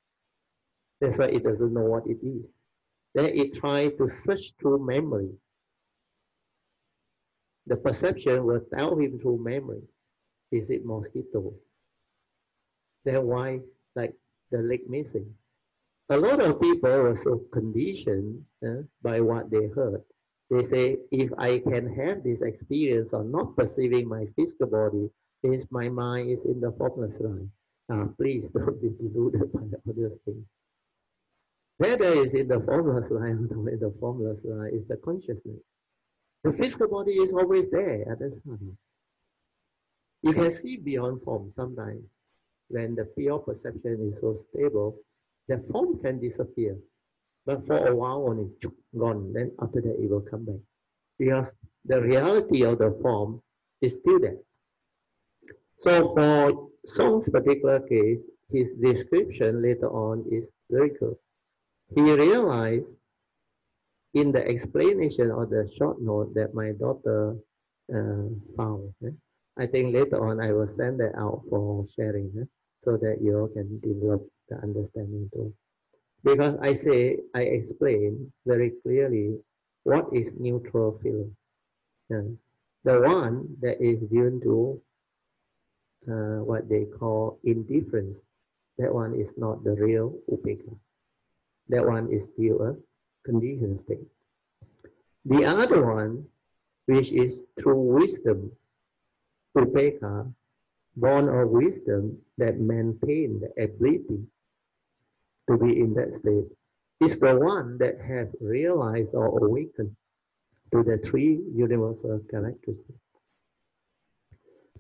That's why it doesn't know what it is. Then it tries to search through memory. The perception tell him through memory, is it mosquito? Then why like the leg missing? a lot of people are so conditioned uh, by what they heard. They say, if I can have this experience of not perceiving my physical body, means my mind is in the formless line. Uh, please don't be deluded by the other things. Whether it's in the formless line or in the formless line is the consciousness. The physical body is always there at this time. You can see beyond form sometimes when the pure perception is so stable the form can disappear, but for a while only gone. Then after that, it will come back because the reality of the form is still there. So for Song's particular case, his description later on is very good. He realized in the explanation or the short note that my daughter uh, found. Eh? I think later on I will send that out for sharing eh? so that you all can develop the understanding too. Because I say, I explain very clearly what is neutral feeling. Uh, the one that is due to uh, what they call indifference, that one is not the real upekkha. That one is still a conditioned state. The other one, which is through wisdom, upekkha, born of wisdom that maintain the ability to be in that state is the one that have realized or awakened to the three universal characteristics.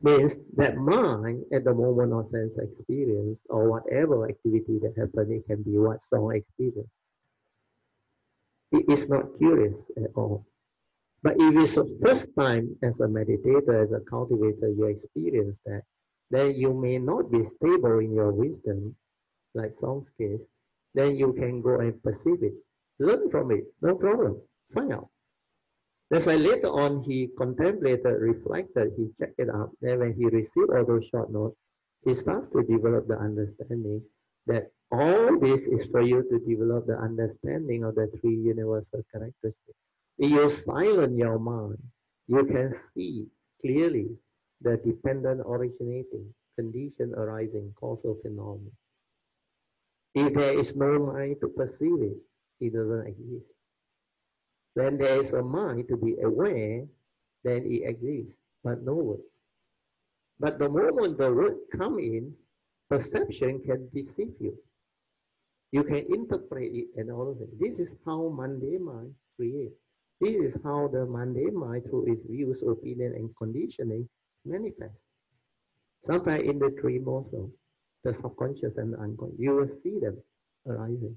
Means that mind at the moment of sense experience or whatever activity that happens, it can be what Song experience. It is not curious at all. But if it's the first time as a meditator, as a cultivator, you experience that, then you may not be stable in your wisdom, like Song's case, then you can go and perceive it. Learn from it, no problem. Find out. That's why later on he contemplated, reflected, he checked it out. Then when he received all those short notes, he starts to develop the understanding that all this is for you to develop the understanding of the three universal characteristics. If you silence your mind, you can see clearly the dependent originating, condition arising, causal phenomenon. If there is no mind to perceive it, it doesn't exist. When there is a mind to be aware, then it exists, but no words. But the moment the word come in, perception can deceive you. You can interpret it and all of that. This is how mundane mind creates. This is how the mundane mind, through its views, opinion, and conditioning, manifests. Sometimes in the dream also the subconscious and the unconscious. You will see them arising.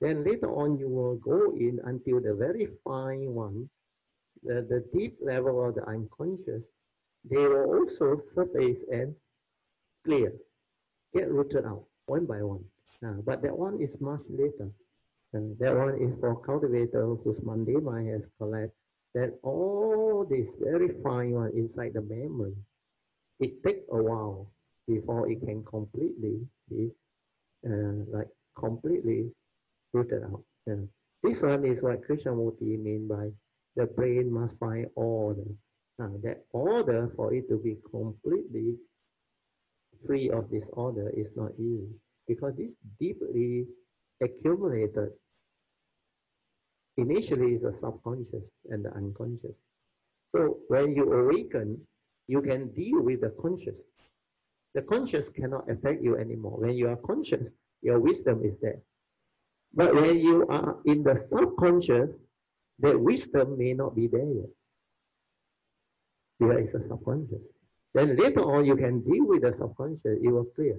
Then later on, you will go in until the very fine one, the, the deep level of the unconscious, they will also surface and clear, get rooted out one by one. Uh, but that one is much later. Uh, that one is for cultivator whose mind has collapsed. That all this very fine one inside the memory, it takes a while before it can completely be uh, like completely rooted out. this one is what Krishnamurti mean by the brain must find order uh, that order for it to be completely free of disorder is not easy because this deeply accumulated initially is the subconscious and the unconscious. So when you awaken, you can deal with the conscious. The conscious cannot affect you anymore. When you are conscious, your wisdom is there. But when you are in the subconscious, that wisdom may not be there yet. There is a subconscious. Then later on, you can deal with the subconscious, it will clear.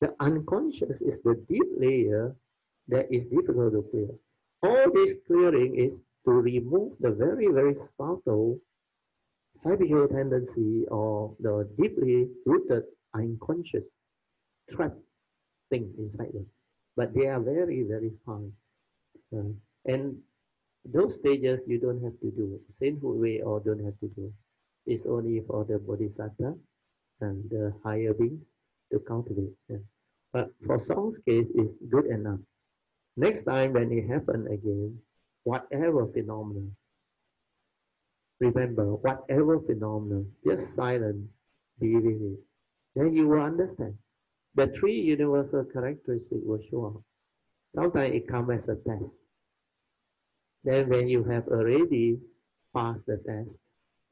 The unconscious is the deep layer that is difficult to clear. All this clearing is to remove the very, very subtle habitual tendency or the deeply rooted unconscious trapped thing inside them. But they are very, very fine. Uh, and those stages you don't have to do. Sainthood way or don't have to do. It's only for the bodhisattva and the higher beings to cultivate. Yeah. But for Song's case, it's good enough. Next time when it happen again, whatever phenomenon, remember, whatever phenomenon, just silent, be with it. Then you will understand. The three universal characteristics will show up. Sometimes it comes as a test. Then when you have already passed the test,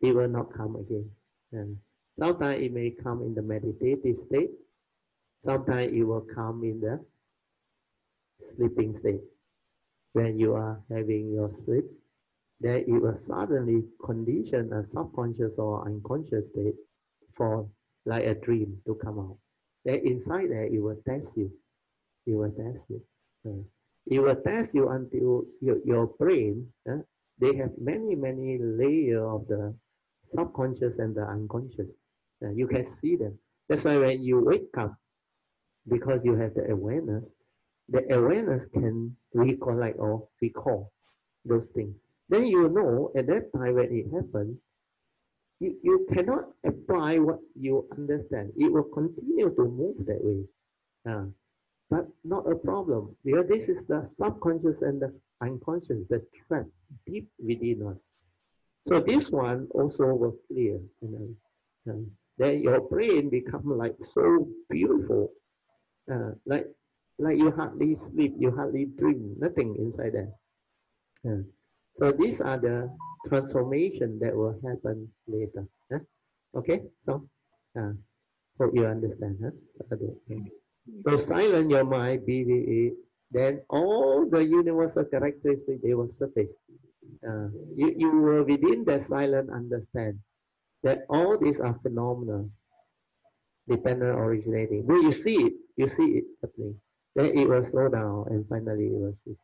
it will not come again. And sometimes it may come in the meditative state. Sometimes it will come in the sleeping state. When you are having your sleep, then it will suddenly condition a subconscious or unconscious state for like a dream to come out. Then inside there, it will test you. It will test you. Uh, it will test you until your, your brain, uh, they have many, many layers of the subconscious and the unconscious. Uh, you can see them. That's why when you wake up, because you have the awareness, the awareness can recollect or recall those things. Then you know at that time when it happens, you, you cannot apply what you understand. It will continue to move that way. Uh, but not a problem because this is the subconscious and the unconscious, the trap deep within us. So this one also was clear. Know, uh, then your brain become like so beautiful, uh, like like you hardly sleep, you hardly dream, nothing inside there. Uh, so these are the transformation that will happen later. Huh? Okay, so uh, hope you understand. Huh? So silence your mind, it, then all the universal characteristics, they will surface. Uh, you, you will within that silent understand that all these are phenomena, dependent originating. When you see it, you see it happening. Then it will slow down and finally it will cease.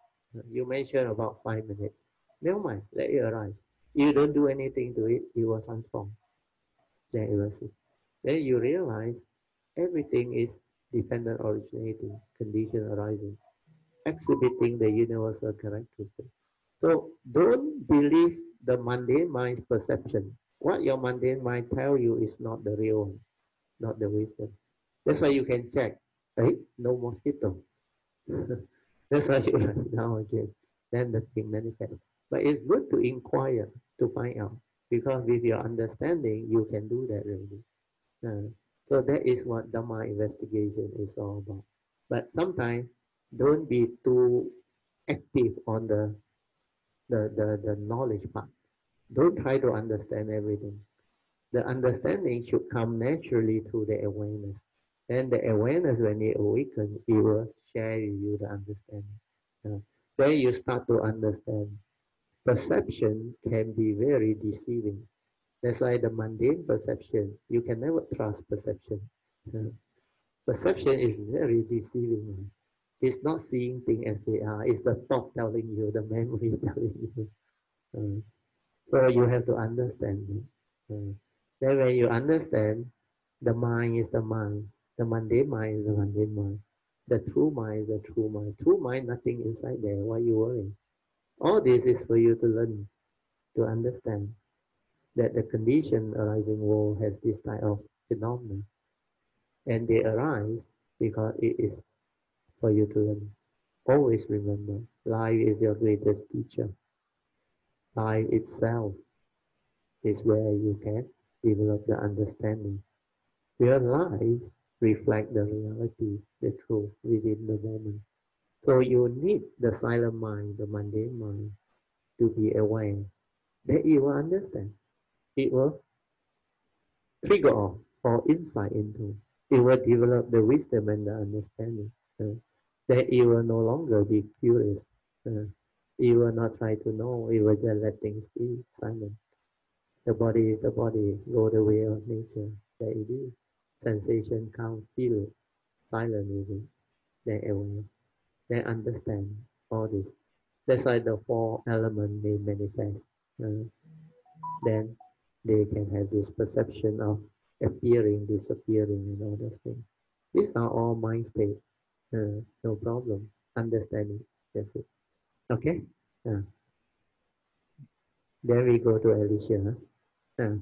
You mentioned about five minutes. Never mind, let it arise. You don't do anything to it, it will transform. Then it will cease. Then you realize everything is dependent originating, condition arising, exhibiting the universal characteristic. So don't believe the mundane mind's perception. What your mundane mind tell you is not the real one, not the wisdom. That's why you can check. Hey, no mosquito. That's why you write down again. Then the thing manifests. But it's good to inquire to find out because with your understanding, you can do that really. Uh, so that is what Dhamma investigation is all about. But sometimes don't be too active on the, the, the, the knowledge part. Don't try to understand everything. The understanding should come naturally through the awareness. And the awareness, when it awakens, it will share with you the understanding. Then you start to understand perception can be very deceiving. That's why the mundane perception, you can never trust perception. Perception is very deceiving. It's not seeing things as they are. It's the thought telling you, the memory telling you. Uh, so you have to understand. Uh, then when you understand, the mind is the mind. The mundane mind is the mundane mind. The true mind is the true mind. True mind, nothing inside there. Why you worrying? All this is for you to learn, to understand that the condition arising world has this type of phenomena. And they arise because it is for you to learn. Always remember, life is your greatest teacher. Life itself is where you can develop the understanding. Your life reflect the reality, the truth within the moment. So you need the silent mind, the mundane mind, to be aware that you will understand. It will trigger or insight into. It will develop the wisdom and the understanding. That you will no longer be curious. Uh, you will not try to know. It will just let things be silent. The body is the body, go the way of nature. That it is. Sensation, count, feel it. Silent with it. Then aware. Then understand all this. That's why the four elements may manifest. Uh, then they can have this perception of appearing, disappearing, and all those things. These are all mind state. Uh, no problem. Understanding. That's it. Okay? Uh. Then we go to Alicia. Huh? Uh.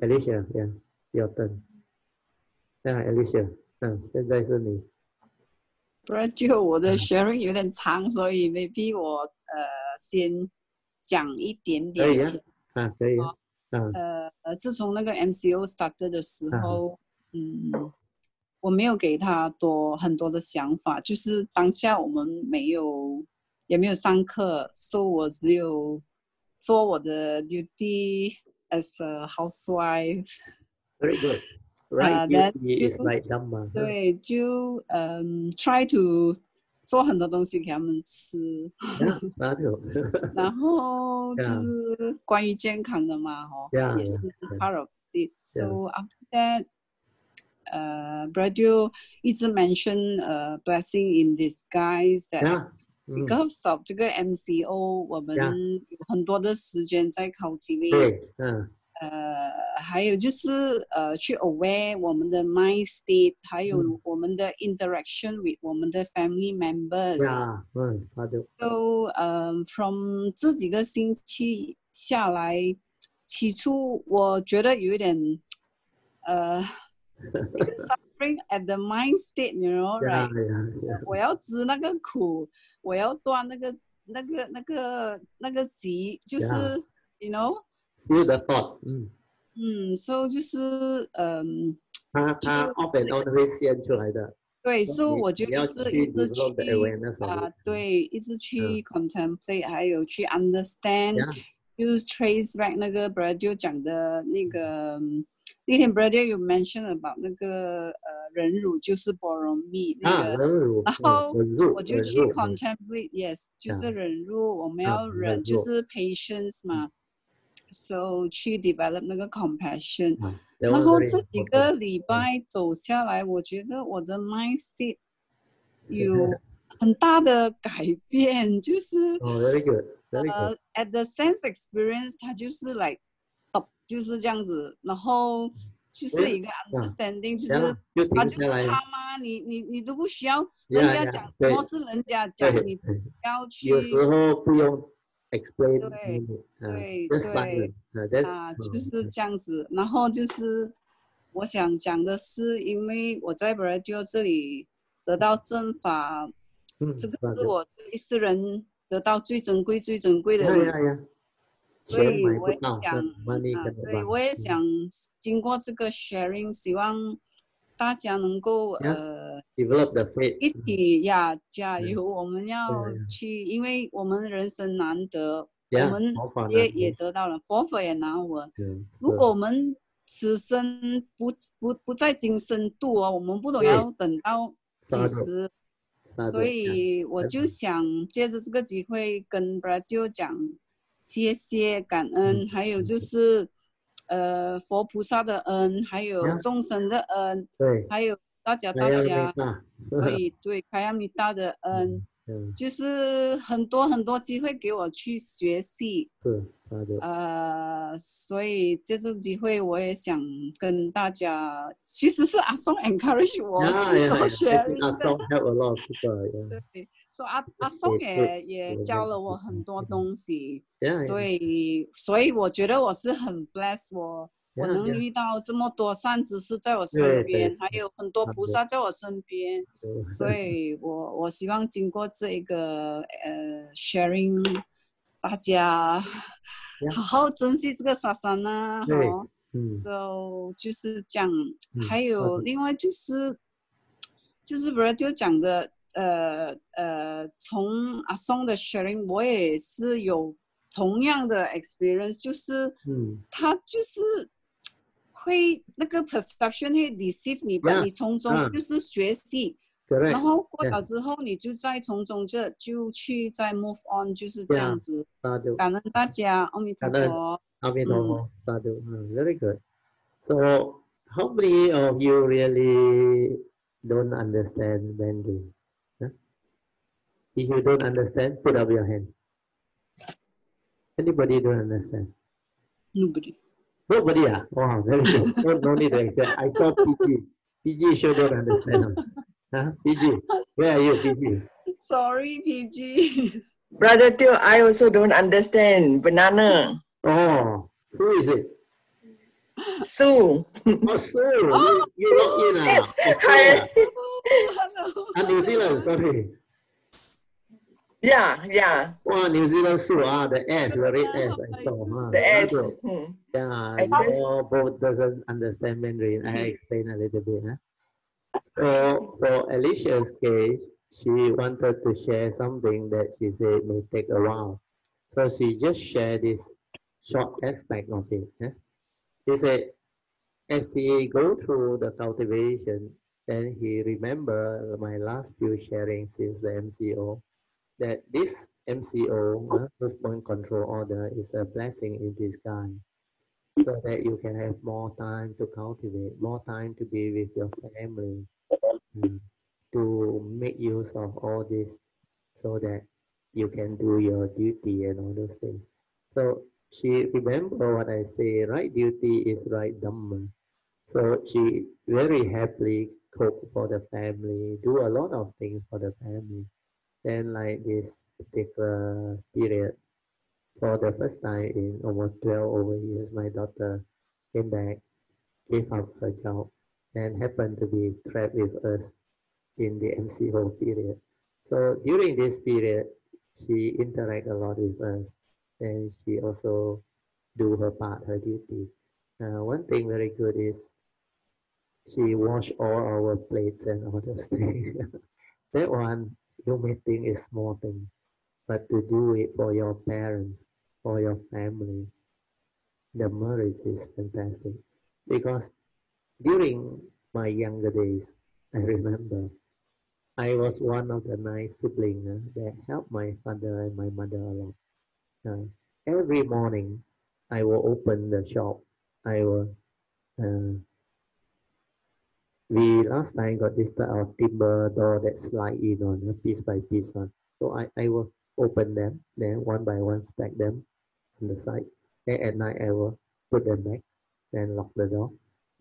Alicia, yeah, your turn. Yeah, Alicia, 嗯，现在是你。不然就我的 sharing 有点长，所以 maybe 我呃先讲一点可以点啊，啊，可以啊，嗯呃呃，自从那个 MCO started 的时候，嗯， 我没有给他多很多的想法，就是当下我们没有也没有上课，所以我只有做我的 duty as a housewife。very good. Right, that duty is like Dhamma. huh? 对，就嗯，try to 做很多东西给他们吃 sadhu. 然后就是关于健康的嘛，哦 Yeah, 也是 part of it. So after that, 呃 b r a d o 一直 mention 呃 blessing in disguise that yeah. mm, because of 这个 MCO，我们 Yeah. 有很多的时间在 cultivate，对，嗯呃，还有就是呃，去 aware 我们的 mind state，还有嗯我们的 interaction with 我们的 family members。 ，yeah，嗯，sadhu， So 呃、from 这几个星期下来，起初我觉得有一点呃一个 suffering at the mind state，you know，right？ yeah, yeah, yeah. 我要知那个苦，我要断那个那个那个那个急，就是 Yeah. you know， Still the thought，嗯，嗯，so 就是嗯。它它 off and on 会现出来的，对，所以所以我你你要就一直去一直 develop the 去 awareness of 啊 it，，对，一直去 contemplate，还有去 understand， Yeah. 就是 trace back 那个 b r a d 讲的那个，嗯 那天 b r a d 有 mention about 那个呃忍辱就是波罗蜜那啊，个，忍辱，然嗯后忍辱，我就去忍辱嗯 contemplate，yes，就是啊忍辱，我们啊要忍，忍辱就是 patience 嘛，so 去 develop 那个 compassion。啊，that 然 one 后 very 这几 important 个礼拜走下来，我觉得我的 mind state 有很大的改变，就是哦，very good，very 呃 good， ，at the sense experience，它就是 like，哦， 就是这样子，然后就是一个 understanding，就是就他就是他妈？你你你都不需要人家讲什么是人家讲，对你不要去 有时候不用 explain，对嗯对对啊就嗯是这样子。然后就是我想讲的是，因为我在 d i o 这里得到正法，嗯，这个是我这一世人得到最珍贵、最珍贵的所以我也，想啊对，我也嗯。想经过这个 sharing，希望大家能够 Yeah 呃 develop the faith，一嗯。起呀加嗯。油，我们要去，因为我们人生难得，我们也也得。到了，佛法也难闻。嗯，如果我们此生不不不在今生度哦，我们不懂要等到几时，所以我就想借着这个机会跟 b r a d o 讲谢谢感恩，嗯还有就是呃佛菩萨的恩，还有众生的恩，对，还有大家大家明，大，所以 对开亚米大的恩，嗯，就是很多很多机会给我去学习。呃，所以这次机会，我也想跟大家，其实是阿松 encourage 我去做呀呀，I sharing think 阿的，松 help a lot 对，所以阿阿松也也教了我很多嗯东西所以所以我觉得我是很 bless 我。我能遇到这么多善知识在我身边，还有很多菩萨在我身边，所以 我我希望经过这一个呃 sharing，大家好好珍惜这个沙山呐、对哦，嗯就就是这样。嗯还有另外就是，就是不是就讲的，呃呃，从阿松的 sharing，我也是有同样的 experience，就是嗯他就是会那个 perception 会 deceive 你吧 Yeah，你从中嗯就是学习。 ，correct，然后过 yeah 了之后，你就再从中这就去再 move on，就是这样 Yeah 子。萨度，感恩大家，阿弥陀感恩佛。阿弥陀佛，萨度，嗯，very good. So how many of you really don't understand Mandarin? Huh? If you don't understand, put up your hand. Anybody don't understand? Nobody. Nobody ah? Wow, very good. No, no need to explain. I saw PG. PG sure don't understand. Huh? PG, where are you, PG? Sorry, PG. Brother Teoh, I also don't understand banana. Oh, who is it? Sue. Oh, Sue. You, you log in ah? Hi. Okay. Hello. Ah, New Zealand, sorry. Yeah, yeah. Wow, New Zealand Sue, ah, the S, the red S, I saw. Huh? The S. Bravo. Hmm. Yeah, I just- your both doesn't understand Mandarin. I explain a little bit. Huh? So for Alicia's case, she wanted to share something that she said may take a while. So she just shared this short aspect of it. Huh? She said, as she go through the cultivation, then he remember my last few sharing since the MCO, that this MCO, uh, movement control order, is a blessing in disguise so that you can have more time to cultivate, more time to be with your family, mm, to make use of all this so that you can do your duty and all those things. So she remember what I say, right duty is right dhamma. So she very happily cook for the family, do a lot of things for the family. Then like this particular period, for the first time in almost 12 over years, my daughter came back, gave up her job, and happened to be trapped with us in the MCO period. So during this period, she interact a lot with us, and she also do her part, her duty. Uh, one thing very good is she wash all our plates and all those things. that one you may think is small thing, but to do it for your parents, for your family, the merit is fantastic. Because during my younger days, I remember I was one of the nine siblings uh, that helped my father and my mother a lot. Uh, every morning, I will open the shop. I will. Uh, we last time got this type of timber door that slide in on a piece by piece one. So I, I will open them, then one by one stack them on the side. Then at night I will put them back, then lock the door,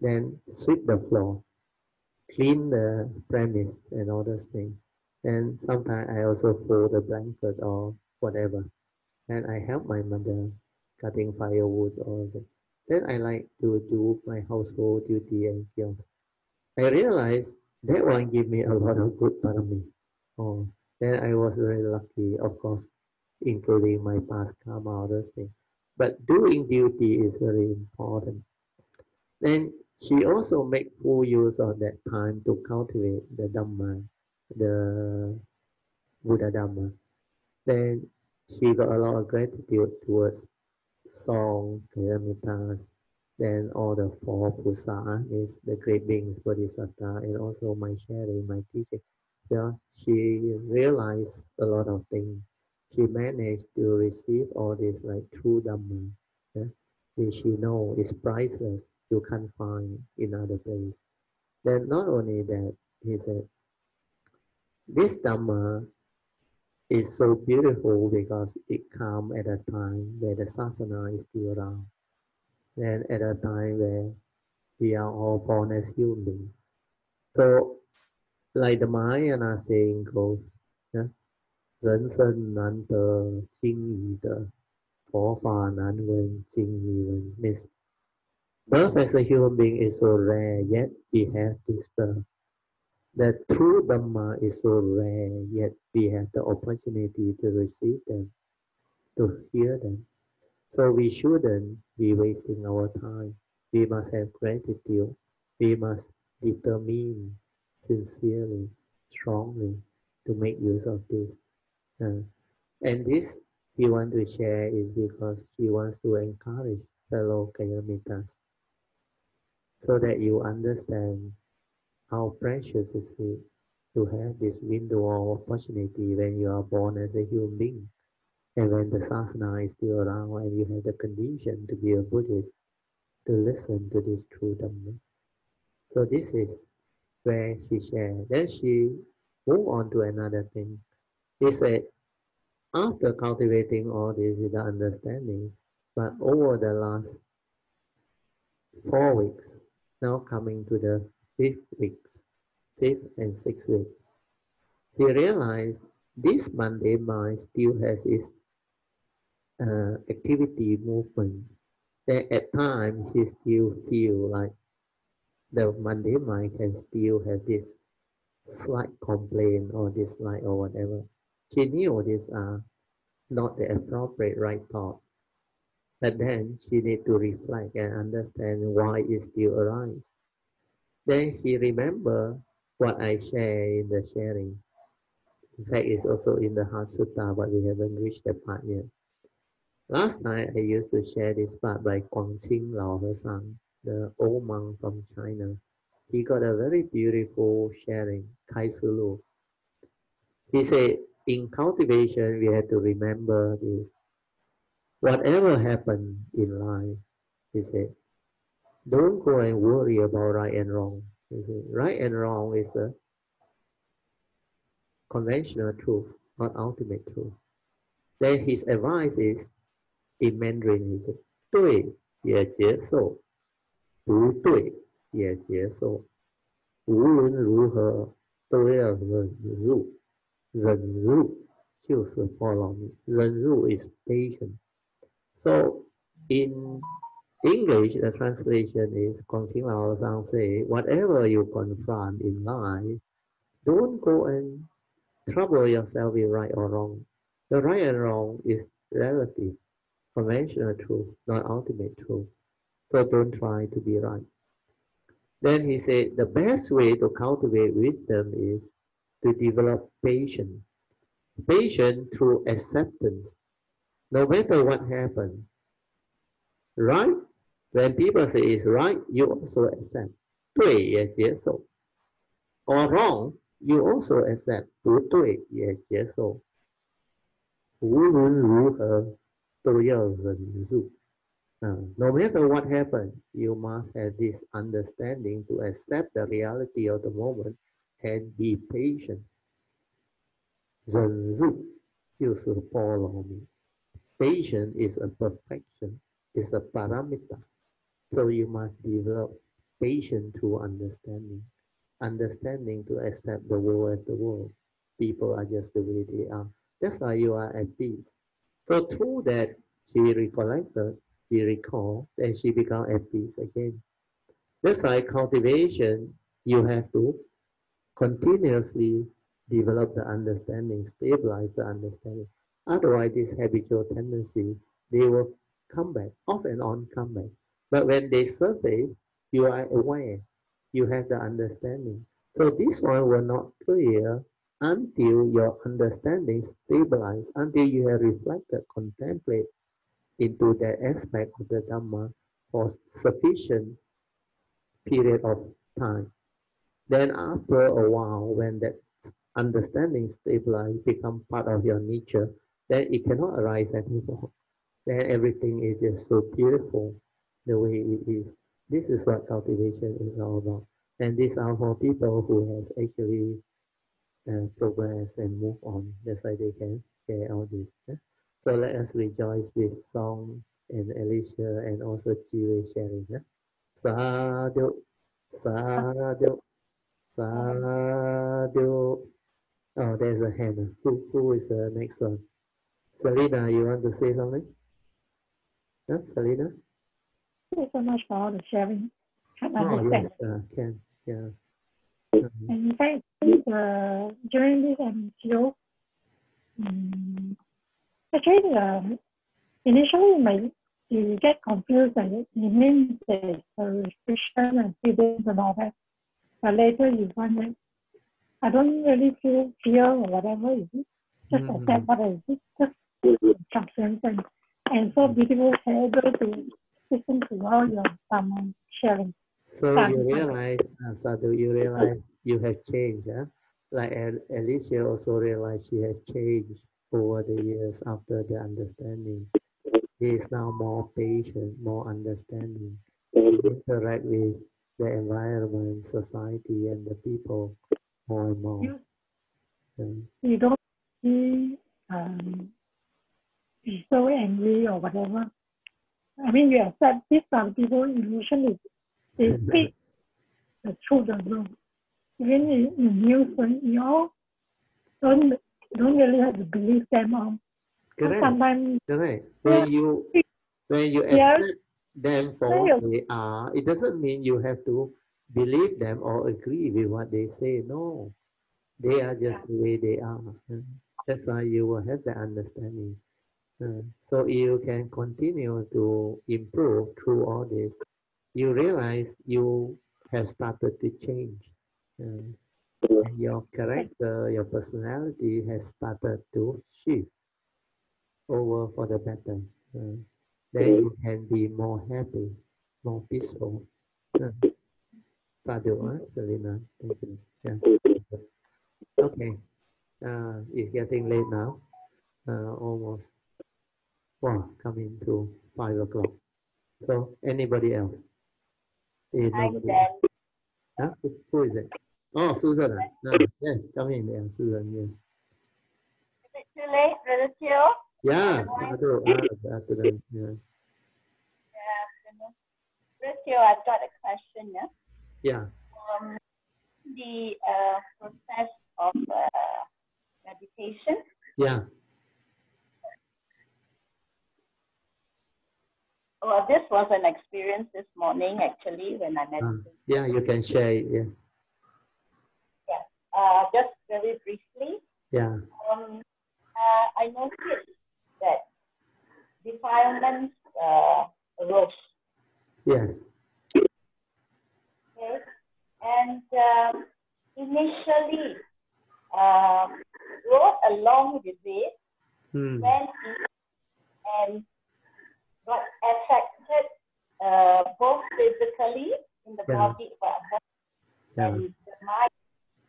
then sweep the floor, clean the premise and all those things. And sometimes I also fold the blanket or whatever. And I help my mother cutting firewood or that. Then I like to do my household duty and chores. I realized that one gave me a lot of good parami. Oh, then I was very lucky, of course, including my past karma, those things. But doing duty is very important. Then she also make full use of that time to cultivate the Dhamma, the Buddha Dhamma. Then she got a lot of gratitude towards Song, Kalyanamittas, then all the four pusa is the great beings, Bodhisattva, and also my sharing, my teaching. Yeah, she realized a lot of things. She managed to receive all this like true Dhamma, yeah, which she know is priceless. You can't find in other place. Then not only that, he said, this Dhamma is so beautiful because it come at a time where the sasana is still around Then at a time where we are all born as human beings. So like the Mahayana saying goes, yeah, 人生难得经已得，佛法难闻经已闻 means birth as a human being is so rare, yet we have this birth. The true Dhamma is so rare, yet we have the opportunity to receive them, to hear them. So we shouldn't be wasting our time. We must have gratitude. We must determine sincerely, strongly to make use of this. Uh, and this he wants to share is because she wants to encourage fellow Kalyanamittas so that you understand how precious is it to have this window of opportunity when you are born as a human being and when the sasana is still around and you have the condition to be a Buddhist to listen to this true Dhamma. So this is where she shared. Then she moved on to another thing. She said, after cultivating all this with the understanding, but over the last four weeks, now coming to the fifth week, fifth and sixth week, she realized this mundane mind still has its uh, activity movement. That at times he still feel like the mundane mind can still have this slight complaint or dislike or whatever. She knew these are not the appropriate right thought. But then she need to reflect and understand why it still arises. Then he remember what I share in the sharing. In fact, it's also in the Heart Sutta, but we haven't reached that part yet. Last night, I used to share this part by Guangqin Lao Hesang, the old monk from China. He got a very beautiful sharing, Kai Sulu. He said, in cultivation, we have to remember this. Whatever happened in life, he said, don't go and worry about right and wrong. He said, right and wrong is a conventional truth, not ultimate truth. Then his advice is in Mandarin is 对也接受，不对也接受，无论如何都要忍住。忍住就是 is patient. So in English, the translation is 广钦老和尚 say, whatever you confront in life, don't go and trouble yourself with right or wrong. The right and wrong is relative conventional truth, not ultimate truth. So don't try to be right. Then he said the best way to cultivate wisdom is to develop patience. Patience through acceptance. No matter what happens, right? When people say it's right, you also accept. 对也接受. Or wrong, you also accept. 不对也接受。无论如何。 Suryavanzu. Uh, no matter what happened, you must have this understanding to accept the reality of the moment and be patient. Zanzu, you should follow me. Patience is a perfection, it's a paramita. So you must develop patience to understanding. Understanding to accept the world as the world. People are just the way they are. That's why you are at peace. So through that, she recollected, she recalled, and she became at peace again. That's why cultivation, you have to continuously develop the understanding, stabilize the understanding. Otherwise, this habitual tendency, they will come back, off and on come back. But when they surface, you are aware, you have the understanding. So this one will not clear until your understanding stabilize, until you have reflected, contemplate into that aspect of the Dhamma for sufficient period of time. Then after a while, when that understanding stabilize, become part of your nature, then it cannot arise anymore. Then everything is just so beautiful the way it is. This is what cultivation is all about. And these are for people who has actually uh, progress and move on. That's why they can share all this. Yeah? So let us rejoice with Song and Alicia and also Jiwei sharing. Yeah? Sadhu, sadhu, sadhu. Oh, there's a hand. Who, who is the next one? Selena, you want to say something? Huh? Selena? Thank you so much for all the sharing. Oh, yes, uh, can, yeah. And in fact, uh, during this MCO, um, actually, um, initially my you get confused and it means there's a restriction and feelings and all that. But later you find that I don't really feel fear or whatever it is. Just Mm. accept what it is. Just instructions and and so beautiful to able to listen to all your um, sharing. So you realize, uh, Sadhu, you realize you have changed, huh? Like Al- Alicia also realized she has changed over the years after the understanding. She is now more patient, more understanding. Interact with the environment, society, and the people more and more. You- You don't be um, so angry or whatever. I mean, you accept these are people illusion is they speak the truth of love. Even in, in news, when you all don't don't really have to believe them all. correct. Sometimes Correct. When you when you Yeah. accept them for what they are, it doesn't mean you have to believe them or agree with what they say. No, they are just the way they are. That's why you will have the understanding. Mm. So you can continue to improve through all this. You realize you have started to change. And your character, your personality has started to shift over for the better. Uh, then you can be more happy, more peaceful. Uh, Sadhu? Selena, thank you. Yeah. Okay, uh, it's getting late now, uh, almost. Wow, coming to five o'clock. So, anybody else? I'm nobody-. Huh? Who is it? Oh, Susan. Ah, yes, come in, yeah, Susan, yes. Is it too late, Brother Teoh? Yeah, ah, good afternoon, yeah. Afternoon. Brother Teoh, I've got a question. Yeah? Yeah, Um, the uh, process of uh, meditation. yeah, Well, this was an experience this morning actually when I uh, yeah, you can share it, yes. Uh, just very briefly, Yeah, um, uh, I noticed that defilements uh, arose. yes, Okay. And um, initially, um, rode along with it, hmm, went in and got affected uh, both physically in the Yeah. body but yeah, and the mind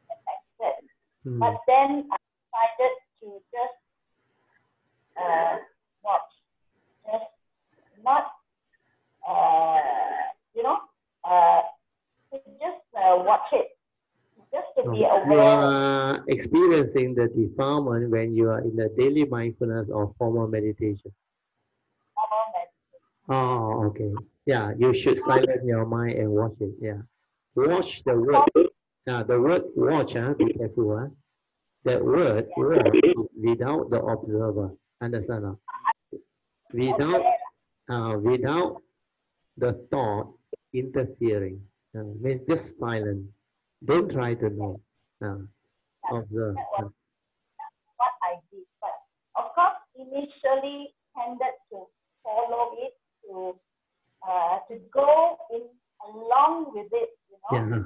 affected. hmm, But then I decided to just uh, watch, just not, uh, you know, uh, just uh, watch it, just to be Oh, You aware. are experiencing the defilement when you are in the daily mindfulness or formal meditation. Oh, okay. Yeah, you should silence your mind and watch it. Yeah. Watch the word. Yeah, the word watch, huh? be careful. Huh? That word watch without the observer. Understand? Huh? Without, uh, without the thought interfering. Uh, means just silent. Don't try to know. Uh, observe. Uh, what I did. But of course, initially tended to follow it, to uh, to go in along with it, you know. Yeah.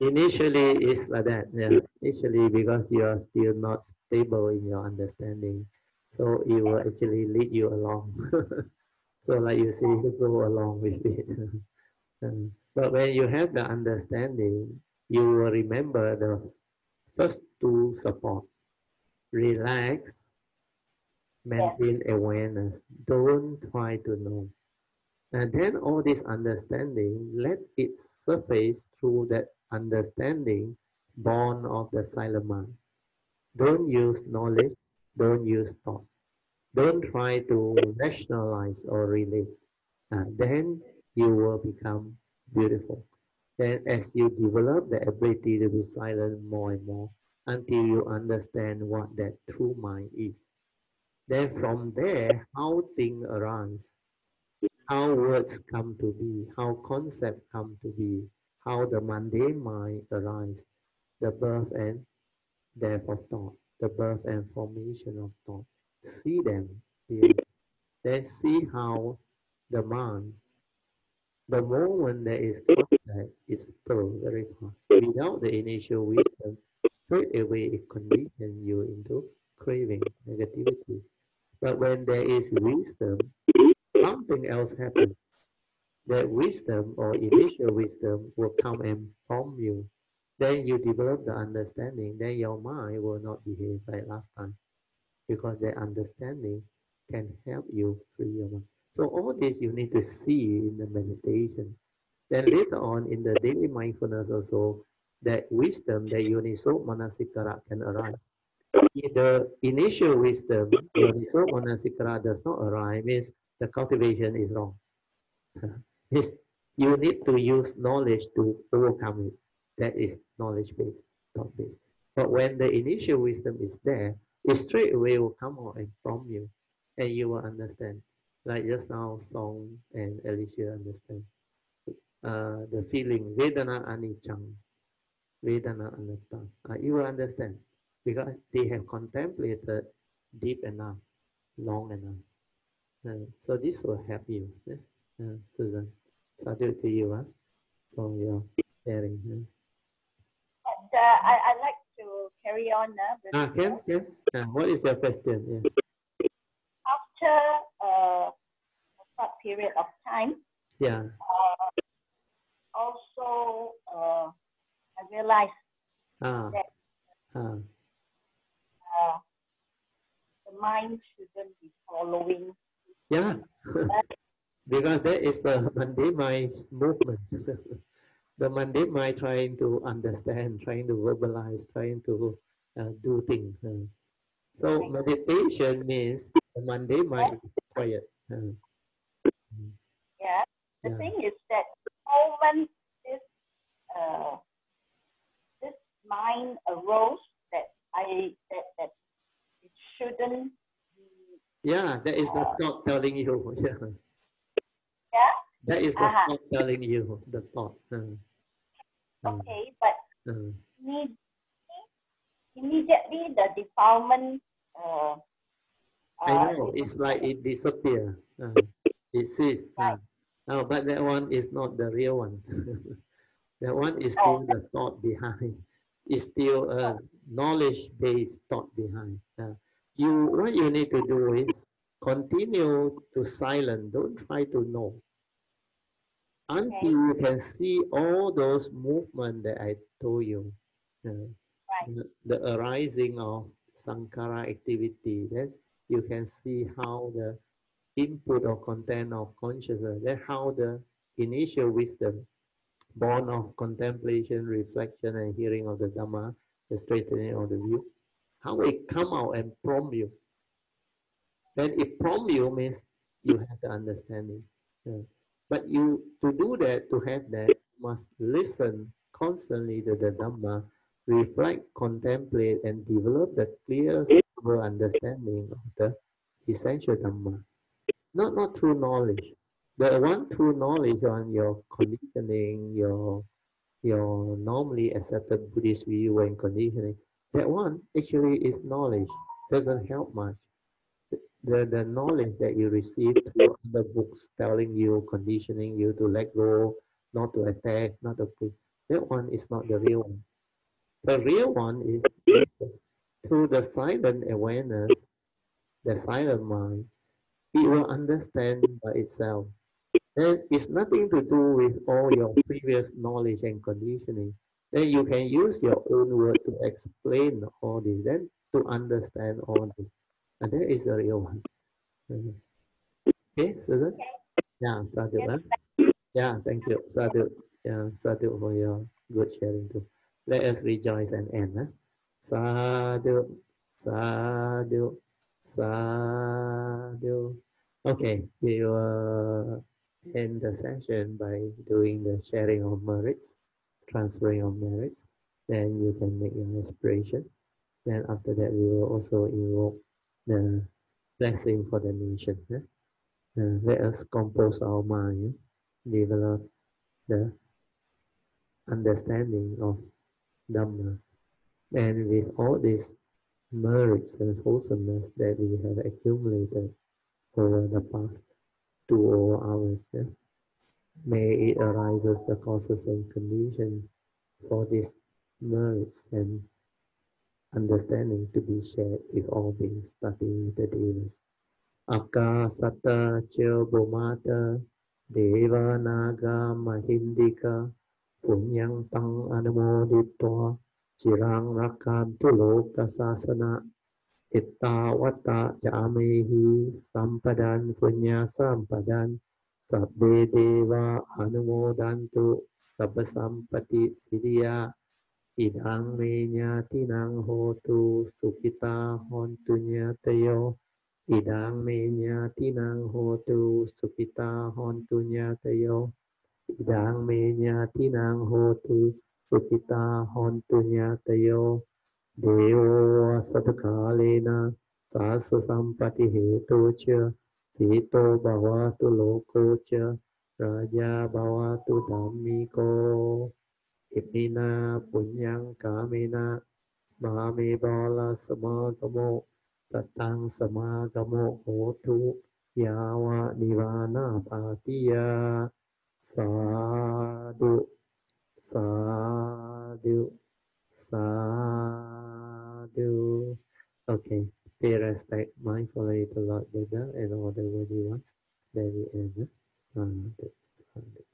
Initially, it's like that. Yeah. Initially, because you are still not stable in your understanding, so it will actually lead you along. so, like you say, you go along with it. Um, but when you have the understanding, you will remember the first two support: relax, maintain awareness. Don't try to know. And then all this understanding, let it surface through that understanding born of the silent mind. Don't use knowledge, don't use thought. Don't try to rationalize or relate. Uh, then you will become beautiful. Then as you develop the ability to be silent more and more until you understand what that true mind is. Then from there, how things arise how words come to be, how concepts come to be, how the mundane mind arises, the birth and death of thought, the birth and formation of thought. See them clearly. then see how the mind, the moment there is contact, is still very fast. Without the initial wisdom, straight away it conditions you into craving, negativity. But when there is wisdom, something else happens. That wisdom or initial wisdom will come and form you. Then you develop the understanding, then your mind will not behave like last time. Because the understanding can help you free your mind. So all this you need to see in the meditation. Then later on in the daily mindfulness also, that wisdom, that Yoniso Manasikara can arise. If the initial wisdom, Yoniso Manasikara does not arise, means the cultivation is wrong. You need to use knowledge to overcome it. That is knowledge based, thought based. But when the initial wisdom is there, it straight away will come out and from you, and you will understand. Like just now, Song and Alicia understand. Uh, the feeling, Vedana Anichang, Vedana Anatta. Uh, you will understand because they have contemplated deep enough, long enough. Uh, so this will help you, uh, Susan. Sadhu to you huh? for your sharing. And uh, I, I'd like to carry on. Uh, Ah, Ken, Ken, uh, what is your question? Yes. After uh, a short period of time, Yeah. uh, also uh, I realized Ah. that Ah. uh, the mind shouldn't be following. Yeah. because that is the mundane mind movement. the mundane mind trying to understand, trying to verbalize, trying to uh, do things. uh. So meditation means the mundane mind quiet. uh. Yeah. The Yeah. thing is that the moment this uh, this mind arose that I that, that it shouldn't be Yeah, that is the thought telling you. Yeah. yeah That is the Uh-huh. thought telling you, the thought. uh, uh, okay but uh. need, immediately the defilement uh, I uh, know, it's like it disappear. Uh, it cease. Uh, oh, but that one is not the real one. that one is still the thought behind. It's still a knowledge-based thought behind. You, what you need to do is continue to silent. Don't try to know. Until you can see all those movement that I told you. Uh, the- the arising of sankhara activity, then you can see how the input or content of consciousness, then how the initial wisdom, born of contemplation, reflection, and hearing of the Dhamma, the straightening of the view, how it come out and prompt you. Then it prompt you means you have the understanding. Yeah. But you to do that, to have that, you must listen constantly to the Dhamma, reflect, contemplate, and develop the clear understanding of the essential Dhamma. Not not true knowledge. The one true knowledge on your conditioning, your your normally accepted Buddhist view and conditioning, that one actually is knowledge. Doesn't help much the, the knowledge that you receive through other books telling you, conditioning you to let go, not to attack, not to push, that one is not the real one. The real one is through the silent awareness, the silent mind, it will understand by itself. And it's nothing to do with all your previous knowledge and conditioning. Then you can use your own word to explain all this, then to understand all this. And that is the real one. Okay, Susan? Yeah, Sadhu. Huh? Yeah, thank you. Sadhu. Yeah, Sadhu for your good sharing too. Let us rejoice and end. Huh? Sadhu, Sadhu, Sadhu. Okay, we will end the session by doing the sharing of merits, transferring of merits. Then you can make your aspiration. Then after that, we will also invoke the blessing for the nation. eh? Uh, let us compose our mind, develop the understanding of Dhamma. And with all these merits and wholesomeness that we have accumulated over the past all hours. Yeah? May it arises the causes and conditions for these merits and understanding to be shared with all beings studying the devas. Akasata Chobomata Deva Naga Mahindika Punyang Tang Anumoditwa Chirang Rakantu Loka Sasana Ittawata Jamehi Sampadan Punya Sampadan සබ්බේ දේවා අනුමෝදන්තු සබ්බ සම්පති සිරියා ඉදං මේ ඥාතිනං හෝතු සුඛිතා හොන්තු ඥාතයෝ ඉදං මේ ඥාතිනං හෝතු සුඛිතා හොන්තු ඥාතයෝ ඉදං මේ ඥාතිනං හෝතු සුඛිතා හොන්තු ඥාතයෝ දේවෝ අසත කාලේන සාස්ස සම්පති හේතෝච สีโตบาวาตุโลโกเจรายาบาวาตุธรรมิโกอินินาปุญญังกาเมนามามีบาลาสมาตโมตตังสมาตโมโหทุยาวะนิวานาปาติยาสาธุสาธุสาธุโอเค pay respect mindfully to Lord Buddha and all the worthy ones. End. Sadhu, sadhu.